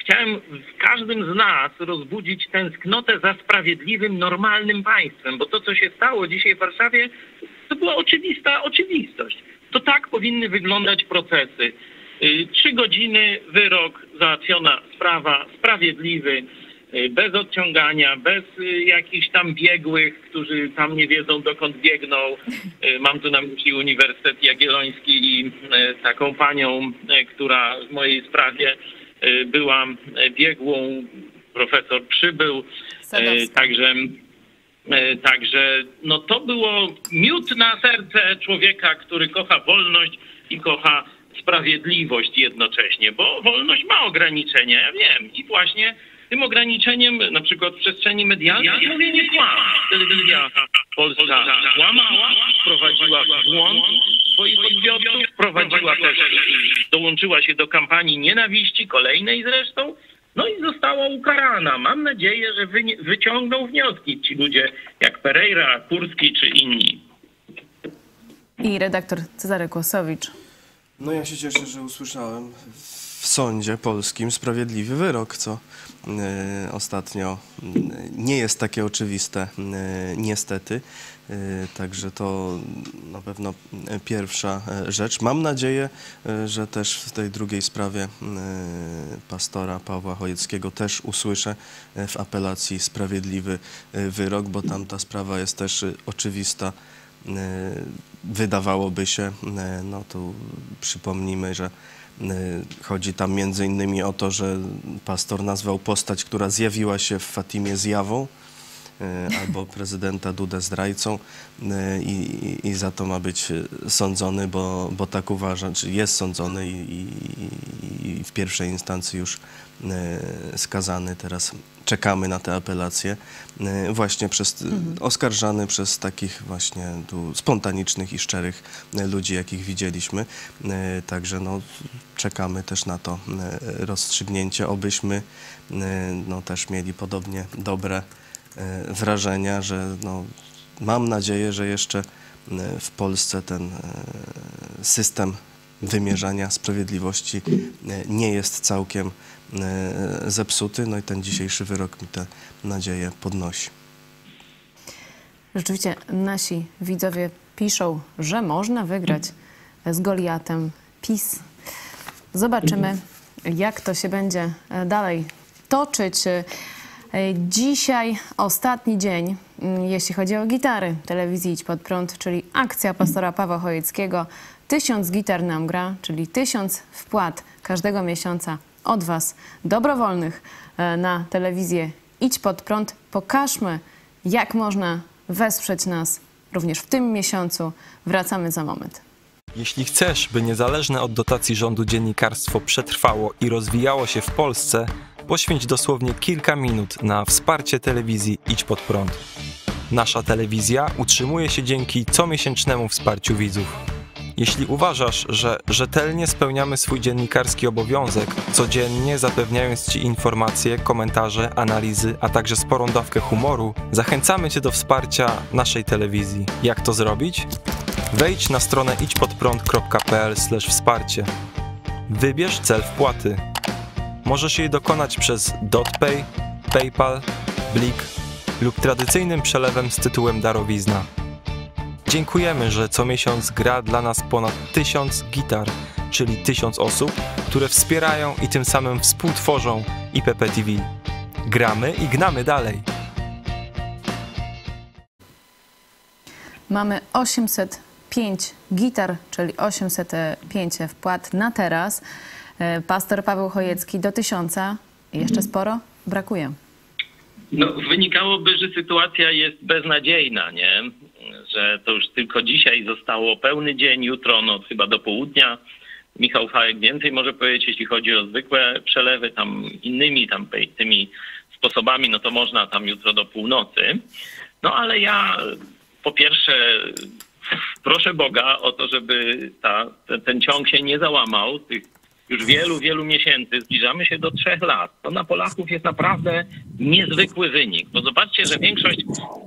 chciałem w każdym z nas rozbudzić tęsknotę za sprawiedliwym, normalnym państwem, bo to, co się stało dzisiaj w Warszawie, to była oczywista oczywistość. To tak powinny wyglądać procesy. Y, Trzy godziny, wyrok, załatwiona sprawa, sprawiedliwy, y, bez odciągania, bez y, jakichś tam biegłych, którzy tam nie wiedzą dokąd biegną. Mam tu na myśli Uniwersytet Jagielloński i taką panią, która w mojej sprawie była y, biegłą, profesor Przybył, Sadowska. y, także E, Także no to było miód na serce człowieka, który kocha wolność i kocha sprawiedliwość jednocześnie, bo wolność ma ograniczenia, ja wiem. I właśnie tym ograniczeniem, na przykład w przestrzeni medialnej, mówienie kłamstw. Telewizja Polska kłamała, wprowadziła w błąd swoich odbiorców, wprowadziła też, dołączyła się do kampanii nienawiści, kolejnej zresztą, no i została ukarana. Mam nadzieję, że wy, wyciągną wnioski ci ludzie jak Pereira, Kurski czy inni. I redaktor Cezary Kłosowicz. No ja się cieszę, że usłyszałem w sądzie polskim sprawiedliwy wyrok, co ostatnio mm, nie jest takie oczywiste e, niestety. Także to na pewno pierwsza rzecz. Mam nadzieję, że też w tej drugiej sprawie pastora Pawła Chojeckiego też usłyszę w apelacji sprawiedliwy wyrok, bo tam ta sprawa jest też oczywista. Wydawałoby się, no tu przypomnijmy, że chodzi tam między innymi o to, że pastor nazwał postać, która zjawiła się w Fatimie zjawą, albo prezydenta Dudę zdrajcą e, i, i, i za to ma być e, sądzony, bo, bo tak uważa, czy jest sądzony i, i, w pierwszej instancji już e, skazany. Teraz czekamy na te apelacje. E, Właśnie przez, oskarżany przez takich właśnie tu spontanicznych i szczerych e, ludzi, jakich widzieliśmy. E, Także no, czekamy też na to e, rozstrzygnięcie, obyśmy e, no, też mieli podobnie dobre e, wrażenia, że no, mam nadzieję, że jeszcze e, w Polsce ten e, system wymierzania sprawiedliwości e, nie jest całkiem e, zepsuty. No i ten dzisiejszy wyrok mi tę nadzieję podnosi. Rzeczywiście nasi widzowie piszą, że można wygrać z Goliatem PiS. Zobaczymy, jak to się będzie e, dalej toczyć. E, Dzisiaj ostatni dzień, mm, jeśli chodzi o gitary telewizji Idź Pod Prąd, czyli akcja pastora Pawła Chojeckiego. Tysiąc gitar nam gra, czyli tysiąc wpłat każdego miesiąca od Was, dobrowolnych, e, na telewizję Idź Pod Prąd. Pokażmy, jak można wesprzeć nas również w tym miesiącu. Wracamy za moment. Jeśli chcesz, by niezależne od dotacji rządu dziennikarstwo przetrwało i rozwijało się w Polsce, poświęć dosłownie kilka minut na wsparcie telewizji Idź Pod Prąd. Nasza telewizja utrzymuje się dzięki comiesięcznemu wsparciu widzów. Jeśli uważasz, że rzetelnie spełniamy swój dziennikarski obowiązek, codziennie zapewniając Ci informacje, komentarze, analizy, a także sporą dawkę humoru, zachęcamy Cię do wsparcia naszej telewizji. Jak to zrobić? Wejdź na stronę idźpodprąd.pl wsparcie. Wybierz cel wpłaty. Możesz jej dokonać przez DotPay, PayPal, Blik lub tradycyjnym przelewem z tytułem darowizna. Dziękujemy, że co miesiąc gra dla nas ponad tysiąc gitar, czyli tysiąc osób, które wspierają i tym samym współtworzą IPP TV. Gramy i gnamy dalej. Mamy 805 gitar, czyli 805 wpłat na teraz. E, Pastor Paweł Chojecki do tysiąca. Jeszcze sporo brakuje. No, wynikałoby, że sytuacja jest beznadziejna, nie? Że to już tylko dzisiaj zostało pełny dzień, jutro no chyba do południa. Michał Fajek więcej może powiedzieć, jeśli chodzi o zwykłe przelewy, tam innymi tam tymi sposobami, no to można tam jutro do północy. No ale ja po pierwsze proszę Boga o to, żeby ta, ten, ten ciąg się nie załamał tych już wielu, wielu miesięcy, zbliżamy się do trzech lat, to na Polaków jest naprawdę niezwykły wynik. Bo zobaczcie, że większość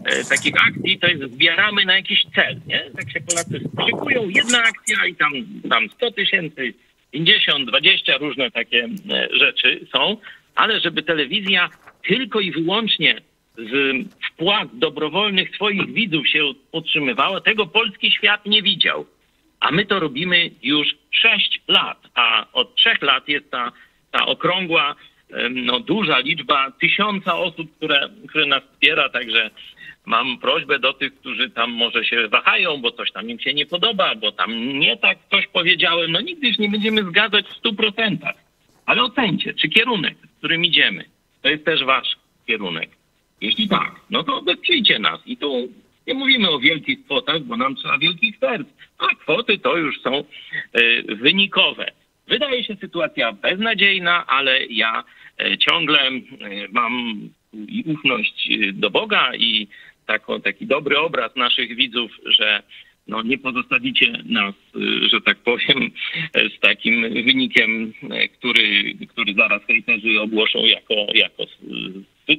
e, takich akcji to jest zbieramy na jakiś cel, nie? Tak się Polacy szykują, jedna akcja i tam, tam 100 tysięcy, 50, 20 różne takie e, rzeczy są, ale żeby telewizja tylko i wyłącznie z wpłat dobrowolnych swoich widzów się utrzymywała, tego polski świat nie widział. A my to robimy już 6 lat, a od 3 lat jest ta, ta okrągła, no, duża liczba tysiąca osób, które, które nas wspiera, także mam prośbę do tych, którzy tam może się wahają, bo coś tam im się nie podoba, bo tam nie tak coś powiedziałem, no nigdy się nie będziemy zgadzać w 100%. Ale ocencie, czy kierunek, w którym idziemy, to jest też wasz kierunek. Jeśli tak, no to wesprzyjcie nas. I tu nie mówimy o wielkich kwotach, bo nam trzeba wielkich serc. A kwoty to już są e, wynikowe. Wydaje się sytuacja beznadziejna, ale ja e, ciągle e, mam i ufność do Boga i taką, taki dobry obraz naszych widzów, że no, nie pozostawicie nas, że tak powiem, z takim wynikiem, który, który zaraz hejterzy ogłoszą jako, jako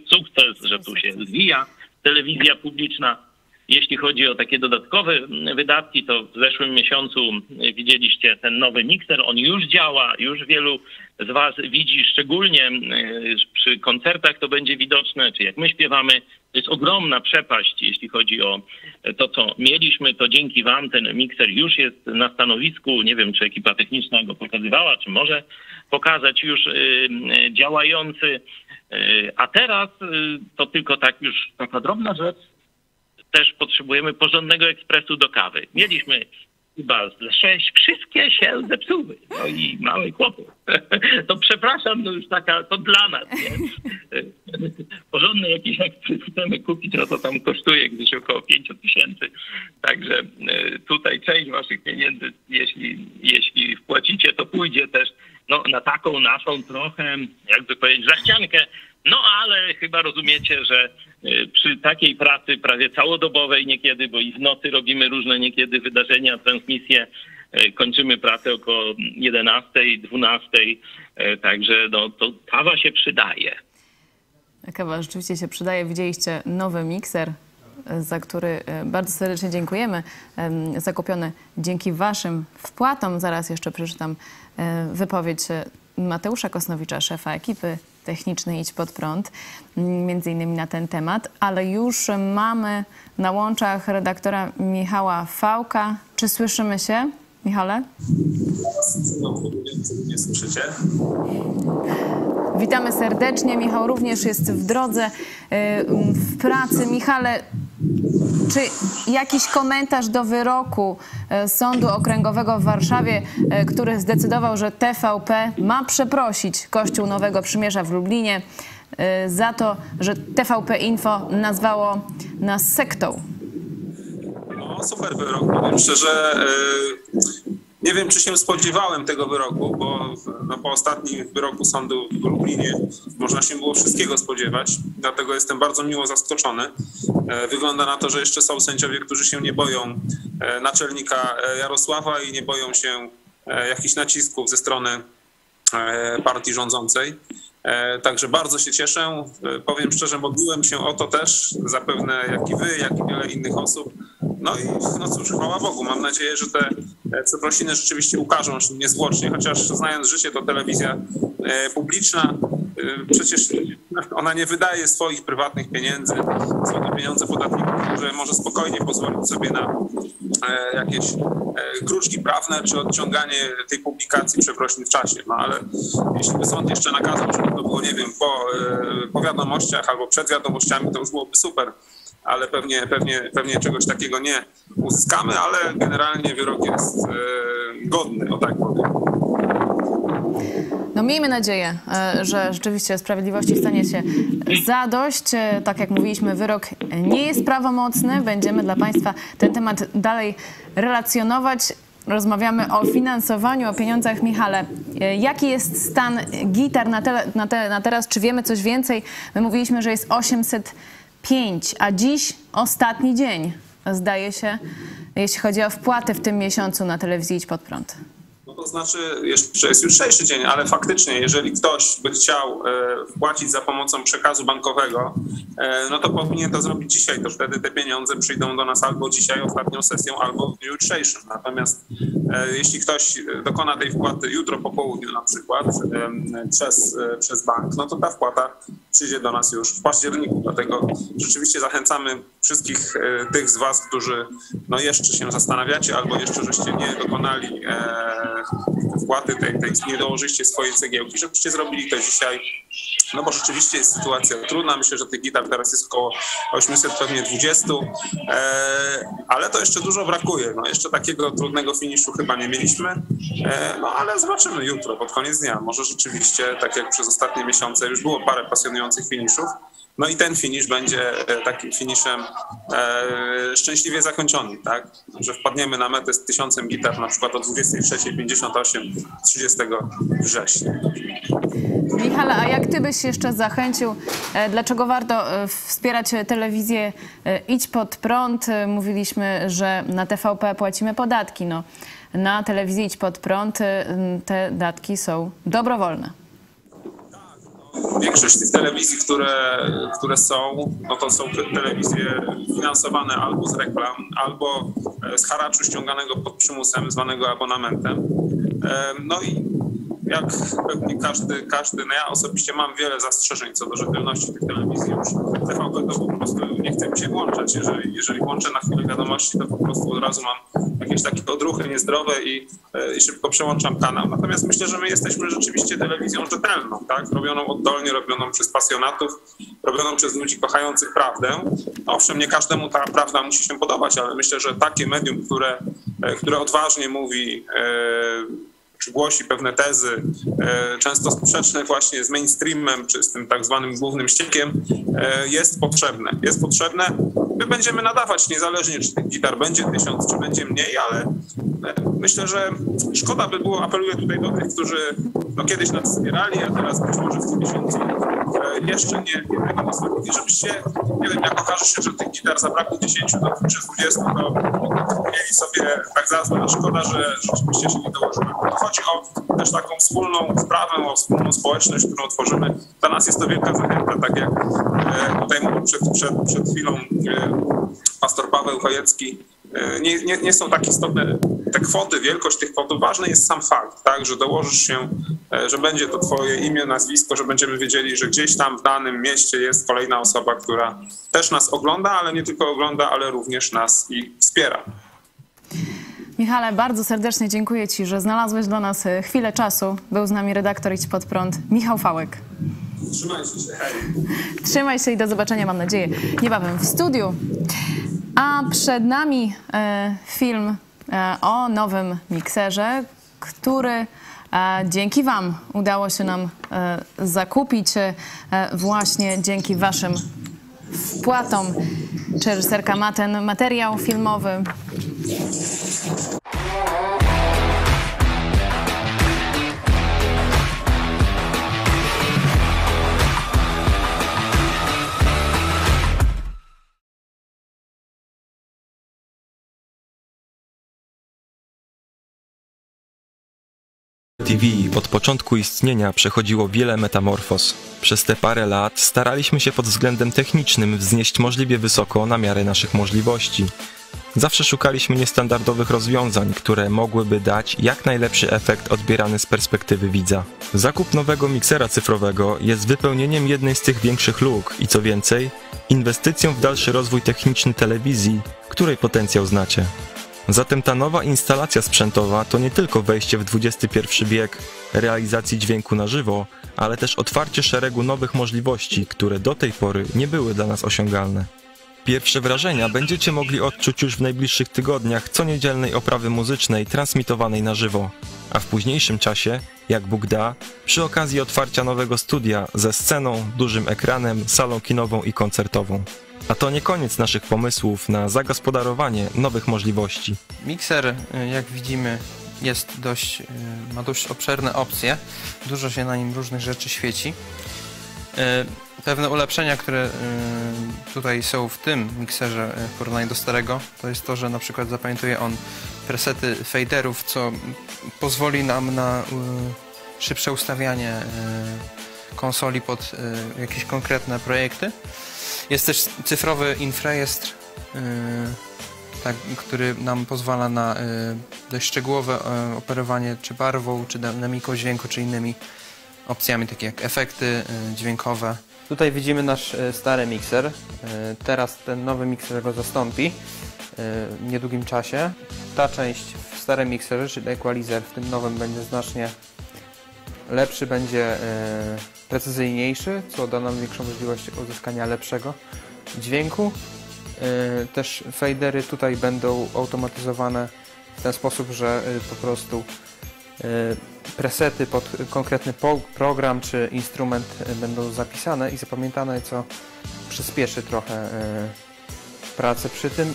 sukces, że tu się zwija telewizja publiczna. Jeśli chodzi o takie dodatkowe wydatki, to w zeszłym miesiącu y, widzieliście ten nowy mikser. On już działa, już wielu z Was widzi, szczególnie y, przy koncertach to będzie widoczne, czy jak my śpiewamy. To jest ogromna przepaść, jeśli chodzi o to, co mieliśmy. To dzięki Wam ten mikser już jest na stanowisku. Nie wiem, czy ekipa techniczna go pokazywała, czy może pokazać już y, y, działający. Y, A teraz y, to tylko tak już taka drobna rzecz też potrzebujemy porządnego ekspresu do kawy. Mieliśmy chyba z sześć, wszystkie się zepsuły. No i mały kłopot. *laughs* To przepraszam, no już taka, to dla nas, nie? *laughs* Porządny jakiś ekspres chcemy kupić, no to tam kosztuje gdzieś około 5 tysięcy. Także e, tutaj część waszych pieniędzy, jeśli, jeśli wpłacicie, to pójdzie też no, na taką naszą trochę, jakby powiedzieć, zachciankę. No ale chyba rozumiecie, że y, przy takiej pracy prawie całodobowej niekiedy, bo i w nocy robimy różne niekiedy wydarzenia, transmisje, y, kończymy pracę około 11, 12, y, także no, to kawa się przydaje. Kawa rzeczywiście się przydaje. Widzieliście nowy mikser, za który bardzo serdecznie dziękujemy. Em, Zakupiony dzięki Waszym wpłatom. Zaraz jeszcze przeczytam wypowiedź Mateusza Kosnowicza, szefa ekipy technicznej Idź Pod Prąd, m, między innymi na ten temat, ale już mamy na łączach redaktora Michała Fałka. Czy słyszymy się, Michale? Nie słyszycie? Witamy serdecznie. Michał również jest w drodze, y, w pracy. Michale, czy jakiś komentarz do wyroku y, Sądu Okręgowego w Warszawie, y, który zdecydował, że TVP ma przeprosić Kościół Nowego Przymierza w Lublinie y, za to, że TVP Info nazwało nas sektą? No, super wyrok. Powiem szczerze, nie wiem, czy się spodziewałem tego wyroku, bo no, po ostatnim wyroku sądu w Lublinie można się było wszystkiego spodziewać. Dlatego jestem bardzo miło zaskoczony. E, Wygląda na to, że jeszcze są sędziowie, którzy się nie boją e, naczelnika e, Jarosława i nie boją się jakichś nacisków ze strony partii rządzącej. Także bardzo się cieszę. Powiem szczerze, modliłem się o to też, zapewne jak i wy, jak i wiele innych osób. No i no cóż, chwała Bogu. Mam nadzieję, że te e, przeprosiny rzeczywiście ukażą się niezwłocznie, chociaż znając życie, to telewizja e, publiczna. e, Przecież ona nie wydaje swoich prywatnych pieniędzy, są to pieniądze podatników, które może spokojnie pozwolić sobie na jakieś kruczki prawne czy odciąganie tej publikacji przeprosin w czasie. No ale jeśli by sąd jeszcze nakazał, żeby to było, nie wiem, po, po wiadomościach albo przed wiadomościami, to już byłoby super. Ale pewnie, pewnie, pewnie czegoś takiego nie uzyskamy, ale generalnie wyrok jest e, godny, o tak powiem. No miejmy nadzieję, e, że rzeczywiście sprawiedliwości stanie się zadość. E, Tak jak mówiliśmy, wyrok nie jest prawomocny. Będziemy dla Państwa ten temat dalej relacjonować. Rozmawiamy o finansowaniu, o pieniądzach. Michale, jaki jest stan gitar na, te, na, te, na teraz? Czy wiemy coś więcej? My mówiliśmy, że jest 805, a dziś ostatni dzień, zdaje się, jeśli chodzi o wpłaty w tym miesiącu na telewizji Idź Pod Prąd. To znaczy jeszcze jest jutrzejszy dzień, ale faktycznie, jeżeli ktoś by chciał e, wpłacić za pomocą przekazu bankowego, e, no to powinien to zrobić dzisiaj, to wtedy te pieniądze przyjdą do nas albo dzisiaj ostatnią sesją, albo w dniu jutrzejszym. Natomiast e, jeśli ktoś dokona tej wpłaty jutro po południu na przykład przez, przez bank, no to ta wpłata przyjdzie do nas już w październiku. Dlatego rzeczywiście zachęcamy wszystkich e, tych z Was, którzy no jeszcze się zastanawiacie albo jeszcze żeście nie dokonali e, wpłaty tej, tej, nie dołożyliście swojej cegiełki, żebyście zrobili to dzisiaj, no bo rzeczywiście jest sytuacja trudna. Myślę, że tych gitar teraz jest około 800, pewnie 20, e, ale to jeszcze dużo brakuje. No jeszcze takiego trudnego finiszu chyba nie mieliśmy, no ale zobaczymy jutro, pod koniec dnia. Może rzeczywiście, tak jak przez ostatnie miesiące już było parę pasjonujących finiszów, no i ten finish będzie e, takim finiszem e, szczęśliwie zakończony, tak? Że wpadniemy na metę z tysiącem gitar na przykład o 23.58 30 września. Michale, a jak ty byś jeszcze zachęcił, e, dlaczego warto e, wspierać telewizję e, Idź Pod Prąd? Mówiliśmy, że na TVP płacimy podatki. No, na telewizji Idź Pod Prąd te datki są dobrowolne. Większość tych telewizji, które, które są, no to są te- telewizje finansowane albo z reklam, albo e, z haraczu ściąganego pod przymusem, zwanego abonamentem. E, No i jak pewnie każdy, każdy, no ja osobiście mam wiele zastrzeżeń co do rzetelności tych telewizji już. TVP to po prostu nie chce mi się włączać. Jeżeli, jeżeli włączę na chwilę wiadomości, to po prostu od razu mam jakieś takie odruchy niezdrowe i, e, i szybko przełączam kanał. Natomiast myślę, że my jesteśmy rzeczywiście telewizją rzetelną, tak? Robioną oddolnie, robioną przez pasjonatów, robioną przez ludzi kochających prawdę. Owszem, nie każdemu ta prawda musi się podobać, ale myślę, że takie medium, które, e, które odważnie mówi, e, czy głosi pewne tezy, e, często sprzeczne właśnie z mainstreamem, czy z tym tak zwanym głównym ściekiem, e, jest potrzebne. Jest potrzebne. My będziemy nadawać, niezależnie czy tych gitar będzie tysiąc, czy będzie mniej, ale e, myślę, że szkoda by było, apeluję tutaj do tych, którzy no, kiedyś nas wspierali, a teraz być może w tym miesiącu e, jeszcze nie, nie zrobili, żebyście, nie wiem, jak okaże się, że tych gitar zabrakło 10 do, czy 20, to mieli sobie tak za złe. A szkoda, że rzeczywiście się nie dołożymy. Bo Chodzi o też taką wspólną sprawę, o wspólną społeczność, którą tworzymy. Dla nas jest to wielka zachęta, tak jak e, tutaj mówił przed, przed, przed chwilą e, pastor Paweł Chojecki. E, Nie, nie, nie są tak istotne te kwoty, wielkość tych kwot. Ważny jest sam fakt, tak, że dołożysz się, e, że będzie to twoje imię, nazwisko, że będziemy wiedzieli, że gdzieś tam w danym mieście jest kolejna osoba, która też nas ogląda, ale nie tylko ogląda, ale również nas i wspiera. Michale, bardzo serdecznie dziękuję Ci, że znalazłeś dla nas e, chwilę czasu. Był z nami redaktor Idź Pod Prąd, Michał Fałek. Trzymajcie się, hej. Trzymaj się i do zobaczenia, mam nadzieję, niebawem w studiu. A przed nami e, film e, o nowym mikserze, który e, dzięki Wam udało się nam zakupić właśnie dzięki Waszym wpłatom. Czy ma ten materiał filmowy? TV od początku istnienia przechodziło wiele metamorfoz. Przez te parę lat staraliśmy się pod względem technicznym wznieść możliwie wysoko na miarę naszych możliwości. Zawsze szukaliśmy niestandardowych rozwiązań, które mogłyby dać jak najlepszy efekt odbierany z perspektywy widza. Zakup nowego miksera cyfrowego jest wypełnieniem jednej z tych większych luk i co więcej, inwestycją w dalszy rozwój techniczny telewizji, której potencjał znacie. Zatem ta nowa instalacja sprzętowa to nie tylko wejście w XXI wiek realizacji dźwięku na żywo, ale też otwarcie szeregu nowych możliwości, które do tej pory nie były dla nas osiągalne. Pierwsze wrażenia będziecie mogli odczuć już w najbliższych tygodniach co niedzielnej oprawy muzycznej transmitowanej na żywo, a w późniejszym czasie, jak Bóg da, przy okazji otwarcia nowego studia ze sceną, dużym ekranem, salą kinową i koncertową. A to nie koniec naszych pomysłów na zagospodarowanie nowych możliwości. Mikser, y, jak widzimy, jest dość, y, ma dość obszerne opcje. Dużo się na nim różnych rzeczy świeci. Y, Pewne ulepszenia, które tutaj są w tym mikserze w porównaniu do starego, to jest to, że na przykład zapamiętuje on presety faderów, co pozwoli nam na szybsze ustawianie konsoli pod jakieś konkretne projekty. Jest też cyfrowy infrajestr, y, tak, który nam pozwala na y, dość szczegółowe y, operowanie czy barwą, czy dynamiką dźwięku, czy innymi opcjami, takie jak efekty dźwiękowe. Tutaj widzimy nasz stary mikser. Teraz ten nowy mikser go zastąpi w niedługim czasie. Ta część w starym mikserze, czyli equalizer, w tym nowym będzie znacznie lepszy, będzie precyzyjniejszy, co da nam większą możliwość uzyskania lepszego dźwięku. Y, Też fadery tutaj będą automatyzowane w ten sposób, że y, po prostu y, presety pod konkretny program czy instrument będą zapisane i zapamiętane, co przyspieszy trochę pracę przy tym.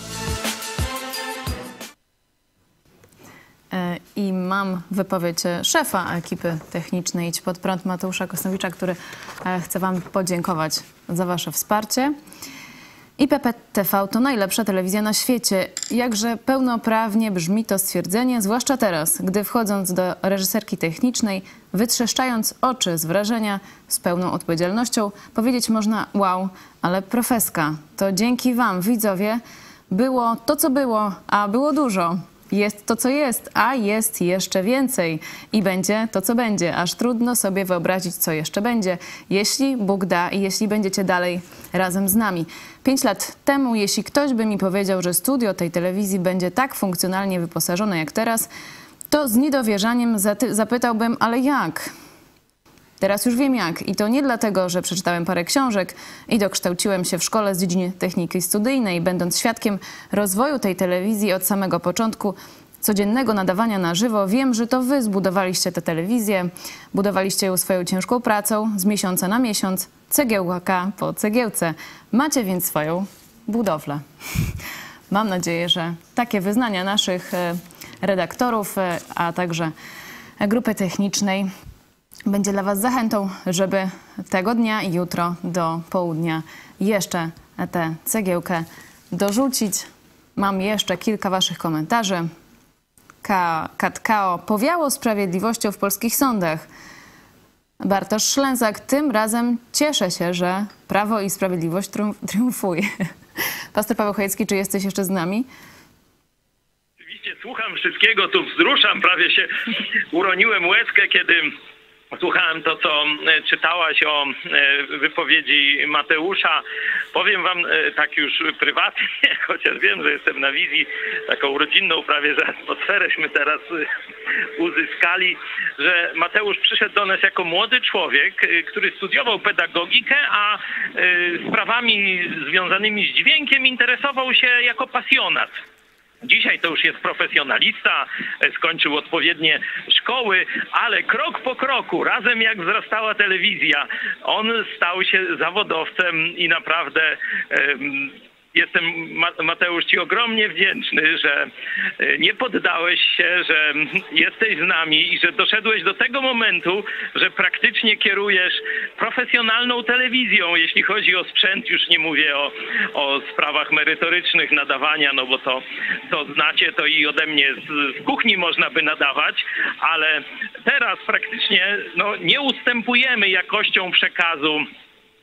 I mam wypowiedź e, szefa ekipy technicznej Idź Pod Prąd Mateusza Kosnowicza, który e, chce Wam podziękować za Wasze wsparcie. IPP TV to najlepsza telewizja na świecie. Jakże pełnoprawnie brzmi to stwierdzenie, zwłaszcza teraz, gdy wchodząc do reżyserki technicznej, wytrzeszczając oczy z wrażenia, z pełną odpowiedzialnością, powiedzieć można wow, ale profeska, to dzięki Wam, widzowie, było to, co było, a było dużo. Jest to, co jest, a jest jeszcze więcej. I będzie to, co będzie, aż trudno sobie wyobrazić, co jeszcze będzie, jeśli Bóg da i jeśli będziecie dalej razem z nami. Pięć lat temu, jeśli ktoś by mi powiedział, że studio tej telewizji będzie tak funkcjonalnie wyposażone jak teraz, to z niedowierzaniem zapytałbym, ale jak? Teraz już wiem jak. I to nie dlatego, że przeczytałem parę książek i dokształciłem się w szkole z dziedziny techniki studyjnej, będąc świadkiem rozwoju tej telewizji od samego początku codziennego nadawania na żywo. Wiem, że to wy zbudowaliście tę telewizję, budowaliście ją swoją ciężką pracą z miesiąca na miesiąc, cegiełka po cegiełce. Macie więc swoją budowlę. *laughs* Mam nadzieję, że takie wyznania naszych e, redaktorów, e, a także grupy technicznej będzie dla Was zachętą, żeby tego dnia i jutro do południa jeszcze tę cegiełkę dorzucić. Mam jeszcze kilka Waszych komentarzy. Ka Katkao powiało sprawiedliwością w polskich sądach. Bartosz Szlęzak, tym razem cieszę się, że Prawo i Sprawiedliwość triumf- triumfuje. *laughs* Pastor Paweł Chojecki, czy jesteś jeszcze z nami? Oczywiście słucham wszystkiego, tu wzruszam, prawie się uroniłem łezkę, kiedy słuchałem to, co e, czytałaś o e, wypowiedzi Mateusza. Powiem wam e, tak już prywatnie, *laughs* chociaż wiem, że jestem na wizji taką rodzinną prawie, że atmosferęśmy teraz uzyskali, że Mateusz przyszedł do nas jako młody człowiek, który studiował pedagogikę, a sprawami związanymi z dźwiękiem interesował się jako pasjonat. Dzisiaj to już jest profesjonalista, e, skończył odpowiednie szkoły, ale krok po kroku, razem jak wzrastała telewizja, on stał się zawodowcem i naprawdę jestem, Ma- Mateusz, Ci ogromnie wdzięczny, że e, nie poddałeś się, że jesteś z nami i że doszedłeś do tego momentu, że praktycznie kierujesz profesjonalną telewizją, jeśli chodzi o sprzęt, już nie mówię o, o sprawach merytorycznych nadawania, no bo to, to znacie, to i ode mnie z, z kuchni można by nadawać, ale teraz praktycznie no, nie ustępujemy jakością przekazu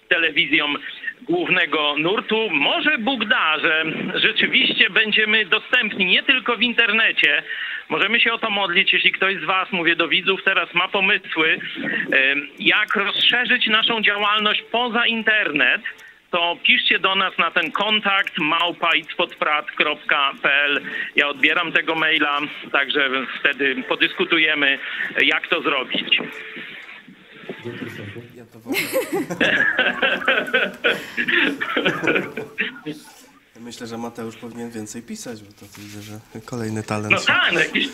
telewizjom głównego nurtu. Może Bóg da, że rzeczywiście będziemy dostępni nie tylko w internecie. Możemy się o to modlić, jeśli ktoś z Was, mówię do widzów, teraz ma pomysły, jak rozszerzyć naszą działalność poza internet to piszcie do nas na ten kontakt małpa.itspodprat.pl. Ja odbieram tego maila, także wtedy podyskutujemy, jak to zrobić. Myślę, że Mateusz powinien więcej pisać, bo to widzę, że kolejny talent. No tak, no jakiś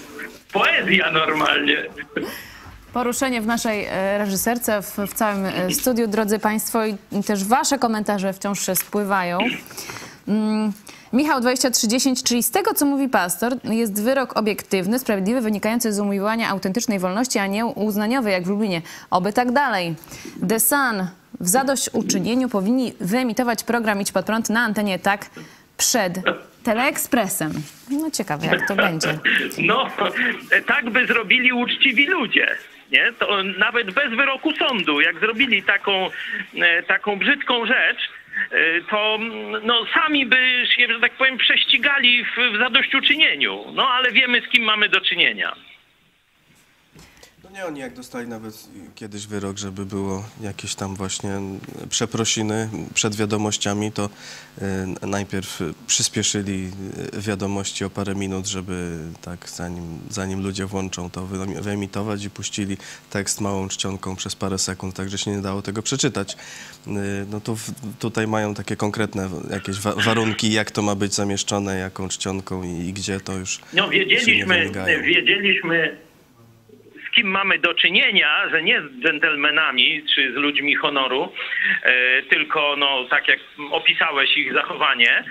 poezja normalnie. Poruszenie w naszej e, reżyserce, w, w całym e, studiu, drodzy Państwo, i też Wasze komentarze wciąż spływają. Mm, Michał 2310, czyli z tego, co mówi pastor, jest wyrok obiektywny, sprawiedliwy, wynikający z umiłowania autentycznej wolności, a nie uznaniowy, jak w Lublinie. Oby tak dalej. The Sun w zadośćuczynieniu powinni wyemitować program Idź Pod Prąd na antenie tak przed teleekspresem. No ciekawe, jak to będzie. *laughs* No, tak by zrobili uczciwi ludzie. Nie? To nawet bez wyroku sądu, jak zrobili taką, e, taką brzydką rzecz, to mm, no, sami by się, że tak powiem, prześcigali w, w zadośćuczynieniu. No ale wiemy, z kim mamy do czynienia. Nie, oni jak dostali nawet kiedyś wyrok, żeby było jakieś tam właśnie przeprosiny przed wiadomościami, to y, najpierw przyspieszyli y, wiadomości o parę minut, żeby tak zanim, zanim ludzie włączą to wy- wyemitować i puścili tekst małą czcionką przez parę sekund, tak że się nie dało tego przeczytać. Y, no to w, tutaj mają takie konkretne jakieś wa- warunki, jak to ma być zamieszczone, jaką czcionką i, i gdzie to już No wiedzieliśmy, wiedzieliśmy kim mamy do czynienia, że nie z dżentelmenami czy z ludźmi honoru, e, tylko no, tak jak opisałeś ich zachowanie.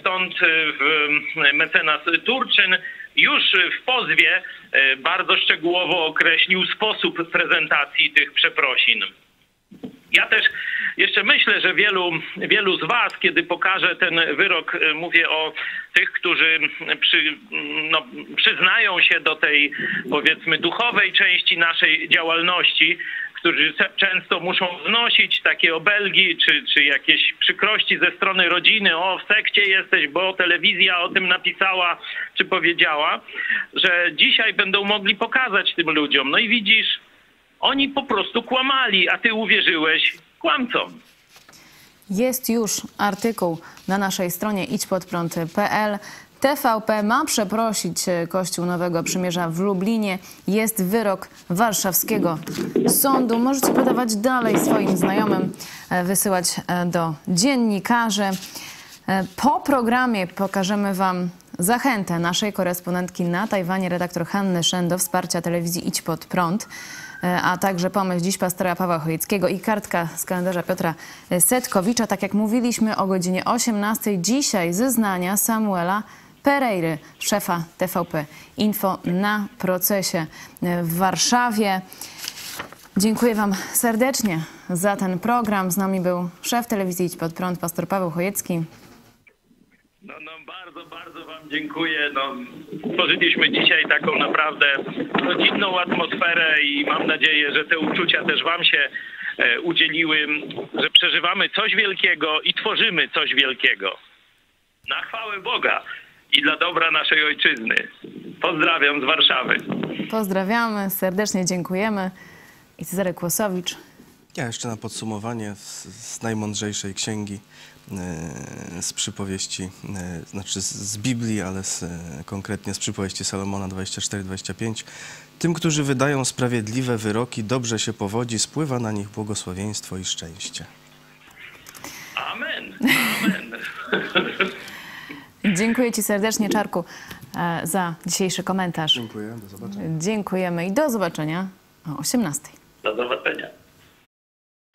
Stąd e, w, mecenas Turczyn już w pozwie e, bardzo szczegółowo określił sposób prezentacji tych przeprosin. Ja też jeszcze myślę, że wielu, wielu z Was, kiedy pokażę ten wyrok, e, mówię o tych, którzy przy, no, przyznają się do tej, powiedzmy, duchowej części naszej działalności, którzy często muszą znosić takie obelgi czy, czy jakieś przykrości ze strony rodziny. O, w sekcie jesteś, bo telewizja o tym napisała czy powiedziała, że dzisiaj będą mogli pokazać tym ludziom. No i widzisz, oni po prostu kłamali, a ty uwierzyłeś kłamcom. Jest już artykuł na naszej stronie idźpodprąd.pl. TVP ma przeprosić e, Kościół Nowego Przymierza w Lublinie. Jest wyrok warszawskiego sądu. Możecie podawać dalej swoim znajomym, e, wysyłać e, do dziennikarzy. Po programie pokażemy Wam zachętę naszej korespondentki na Tajwanie, redaktor Hanny Szen do wsparcia telewizji Idź Pod Prąd, a także pomysł dziś pastora Pawła Chojeckiego i kartka z kalendarza Piotra Setkowicza. Tak jak mówiliśmy o godzinie 18 dzisiaj zeznania Samuela Pereiry, szefa TVP Info na procesie e, w Warszawie. Dziękuję Wam serdecznie za ten program. Z nami był szef telewizji Idź Pod Prąd, pastor Paweł Chojecki. No, no bardzo, bardzo Wam dziękuję. No, stworzyliśmy dzisiaj taką naprawdę rodzinną atmosferę i mam nadzieję, że te uczucia też Wam się e, udzieliły, że przeżywamy coś wielkiego i tworzymy coś wielkiego. Na chwałę Boga i dla dobra naszej ojczyzny. Pozdrawiam z Warszawy. Pozdrawiamy, serdecznie dziękujemy. I Cezary Kłosowicz. Ja jeszcze na podsumowanie z, z najmądrzejszej księgi, z przypowieści, e, znaczy z, Biblii, ale z, e, konkretnie z przypowieści Salomona 24-25. Tym, którzy wydają sprawiedliwe wyroki, dobrze się powodzi, spływa na nich błogosławieństwo i szczęście. Amen. *laughs* Amen. Dziękuję Ci serdecznie, Czarku, e, za dzisiejszy komentarz. Dziękuję, do zobaczenia. Dziękujemy i do zobaczenia o 18. Do zobaczenia.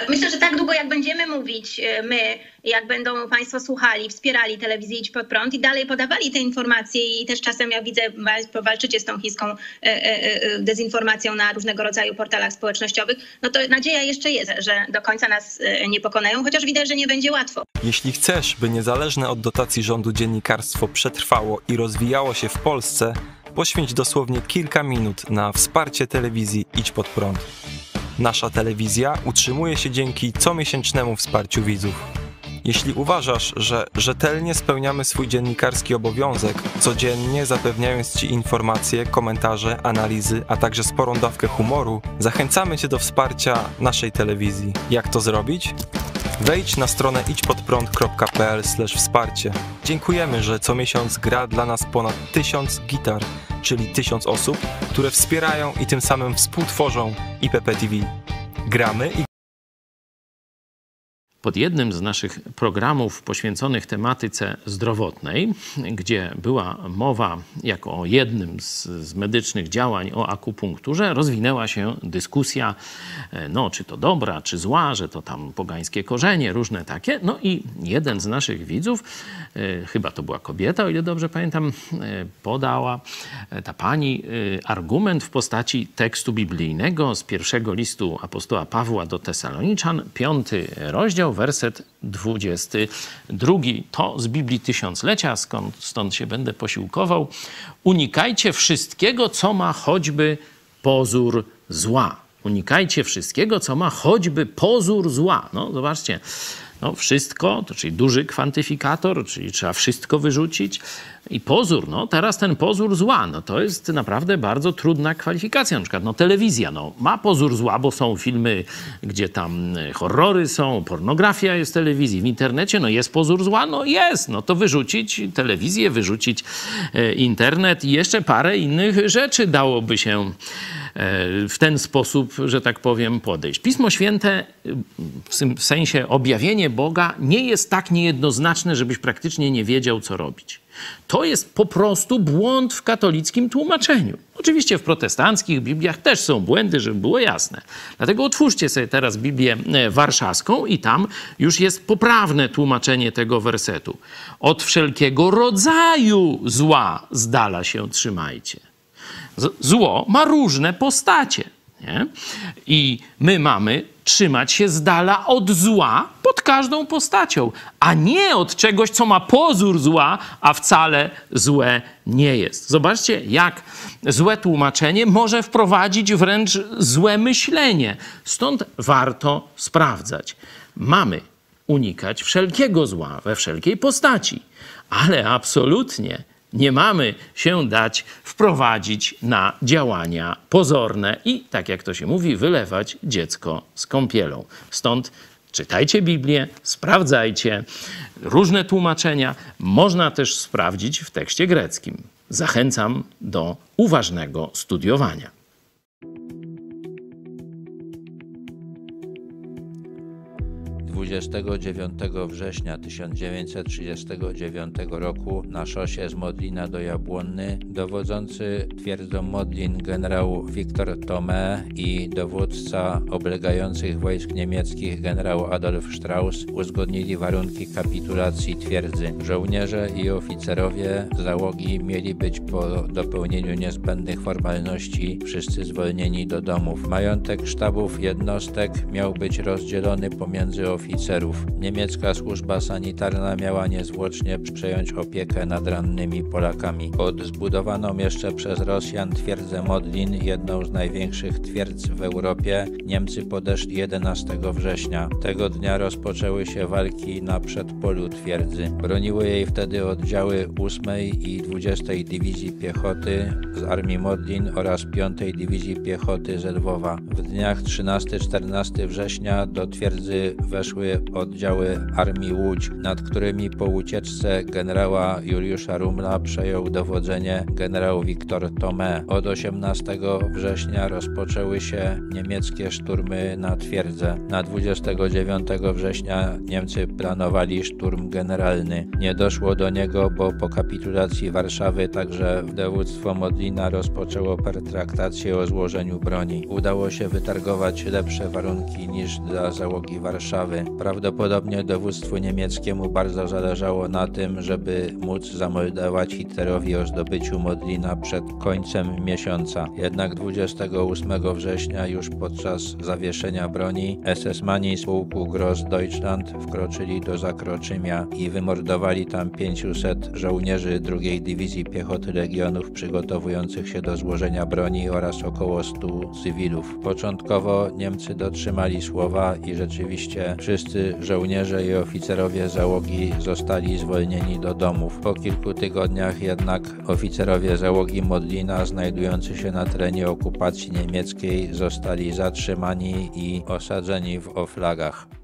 Myślę, że tak długo jak będziemy mówić, e, my, jak będą Państwo słuchali, wspierali telewizję Idź Pod Prąd i dalej podawali te informacje i też czasem, ja widzę, Państwo walczycie z tą chińską e, e, dezinformacją na różnego rodzaju portalach społecznościowych, no to nadzieja jeszcze jest, że do końca nas nie pokonają, chociaż widać, że nie będzie łatwo. Jeśli chcesz, by niezależne od dotacji rządu dziennikarstwo przetrwało i rozwijało się w Polsce, poświęć dosłownie kilka minut na wsparcie telewizji Idź Pod Prąd. Nasza telewizja utrzymuje się dzięki comiesięcznemu wsparciu widzów. Jeśli uważasz, że rzetelnie spełniamy swój dziennikarski obowiązek, codziennie zapewniając Ci informacje, komentarze, analizy, a także sporą dawkę humoru, zachęcamy Cię do wsparcia naszej telewizji. Jak to zrobić? Wejdź na stronę idźpodprąd.pl wsparcie. Dziękujemy, że co miesiąc gra dla nas ponad tysiąc gitar, czyli tysiąc osób, które wspierają i tym samym współtworzą IPP TV. Gramy i pod jednym z naszych programów poświęconych tematyce zdrowotnej, gdzie była mowa jako o jednym z, z, medycznych działań o akupunkturze, rozwinęła się dyskusja, e, no czy to dobra, czy zła, że to tam pogańskie korzenie, różne takie. No i jeden z naszych widzów, e, chyba to była kobieta, o ile dobrze pamiętam, e, podała ta pani argument w postaci tekstu biblijnego z pierwszego listu apostoła Pawła do Tesaloniczan, piąty rozdział, rozdział, werset 22. To z Biblii Tysiąclecia, skąd, stąd się będę posiłkował. Unikajcie wszystkiego, co ma choćby pozór zła. Unikajcie wszystkiego, co ma choćby pozór zła. No, zobaczcie. No, wszystko, to czyli duży kwantyfikator, czyli trzeba wszystko wyrzucić. I pozór, no teraz ten pozór zła, no to jest naprawdę bardzo trudna kwalifikacja. Na przykład no, telewizja no, ma pozór zła, bo są filmy, gdzie tam e, horrory są, pornografia jest w telewizji, w internecie, no jest pozór zła, no jest, no to wyrzucić telewizję, wyrzucić e, internet i jeszcze parę innych rzeczy dałoby się w ten sposób, że tak powiem, podejść. Pismo Święte w tym sensie objawienie Boga nie jest tak niejednoznaczne, żebyś praktycznie nie wiedział, co robić. To jest po prostu błąd w katolickim tłumaczeniu. Oczywiście w protestanckich Bibliach też są błędy, żeby było jasne. Dlatego otwórzcie sobie teraz Biblię e, warszawską i tam już jest poprawne tłumaczenie tego wersetu. Od wszelkiego rodzaju zła z dala się trzymajcie. Zło ma różne postacie. Nie? I my mamy trzymać się z dala od zła pod każdą postacią, a nie od czegoś, co ma pozór zła, a wcale złe nie jest. Zobaczcie, jak złe tłumaczenie może wprowadzić wręcz złe myślenie. Stąd warto sprawdzać. Mamy unikać wszelkiego zła we wszelkiej postaci, ale absolutnie nie mamy się dać wprowadzić na działania pozorne i, tak jak to się mówi, wylewać dziecko z kąpielą. Stąd czytajcie Biblię, sprawdzajcie różne tłumaczenia. Można też sprawdzić w tekście greckim. Zachęcam do uważnego studiowania. 29 września 1939 roku na szosie z Modlina do Jabłonny dowodzący twierdzą Modlin generał Wiktor Tome i dowódca oblegających wojsk niemieckich generał Adolf Strauss uzgodnili warunki kapitulacji twierdzy. Żołnierze i oficerowie załogi mieli być po dopełnieniu niezbędnych formalności wszyscy zwolnieni do domów. Majątek sztabów jednostek miał być rozdzielony pomiędzy oficerami oficerów. Niemiecka służba sanitarna miała niezwłocznie przejąć opiekę nad rannymi Polakami. Pod zbudowaną jeszcze przez Rosjan twierdzę Modlin, jedną z największych twierdz w Europie, Niemcy podeszli 11 września. Tego dnia rozpoczęły się walki na przedpolu twierdzy. Broniły jej wtedy oddziały 8 i 20 Dywizji Piechoty z Armii Modlin oraz 5 Dywizji Piechoty z Lwowa. W dniach 13-14 września do twierdzy weszły oddziały Armii Łódź, nad którymi po ucieczce generała Juliusza Rumla przejął dowodzenie generał Wiktor Tome. Od 18 września rozpoczęły się niemieckie szturmy na twierdzę. Na 29 września Niemcy planowali szturm generalny. Nie doszło do niego, bo po kapitulacji Warszawy także dowództwo Modlina rozpoczęło pertraktację o złożeniu broni. Udało się wytargować lepsze warunki niż dla załogi Warszawy. Prawdopodobnie dowództwu niemieckiemu bardzo zależało na tym, żeby móc zamordować Hitlerowi o zdobyciu Modlina przed końcem miesiąca. Jednak 28 września, już podczas zawieszenia broni, SS-mani z pułku Gross Deutschland wkroczyli do Zakroczymia i wymordowali tam 500 żołnierzy II Dywizji Piechoty Legionów przygotowujących się do złożenia broni oraz około 100 cywilów. Początkowo Niemcy dotrzymali słowa i rzeczywiście wszyscy żołnierze i oficerowie załogi zostali zwolnieni do domów. Po kilku tygodniach jednak oficerowie załogi Modlina znajdujący się na terenie okupacji niemieckiej zostali zatrzymani i osadzeni w oflagach.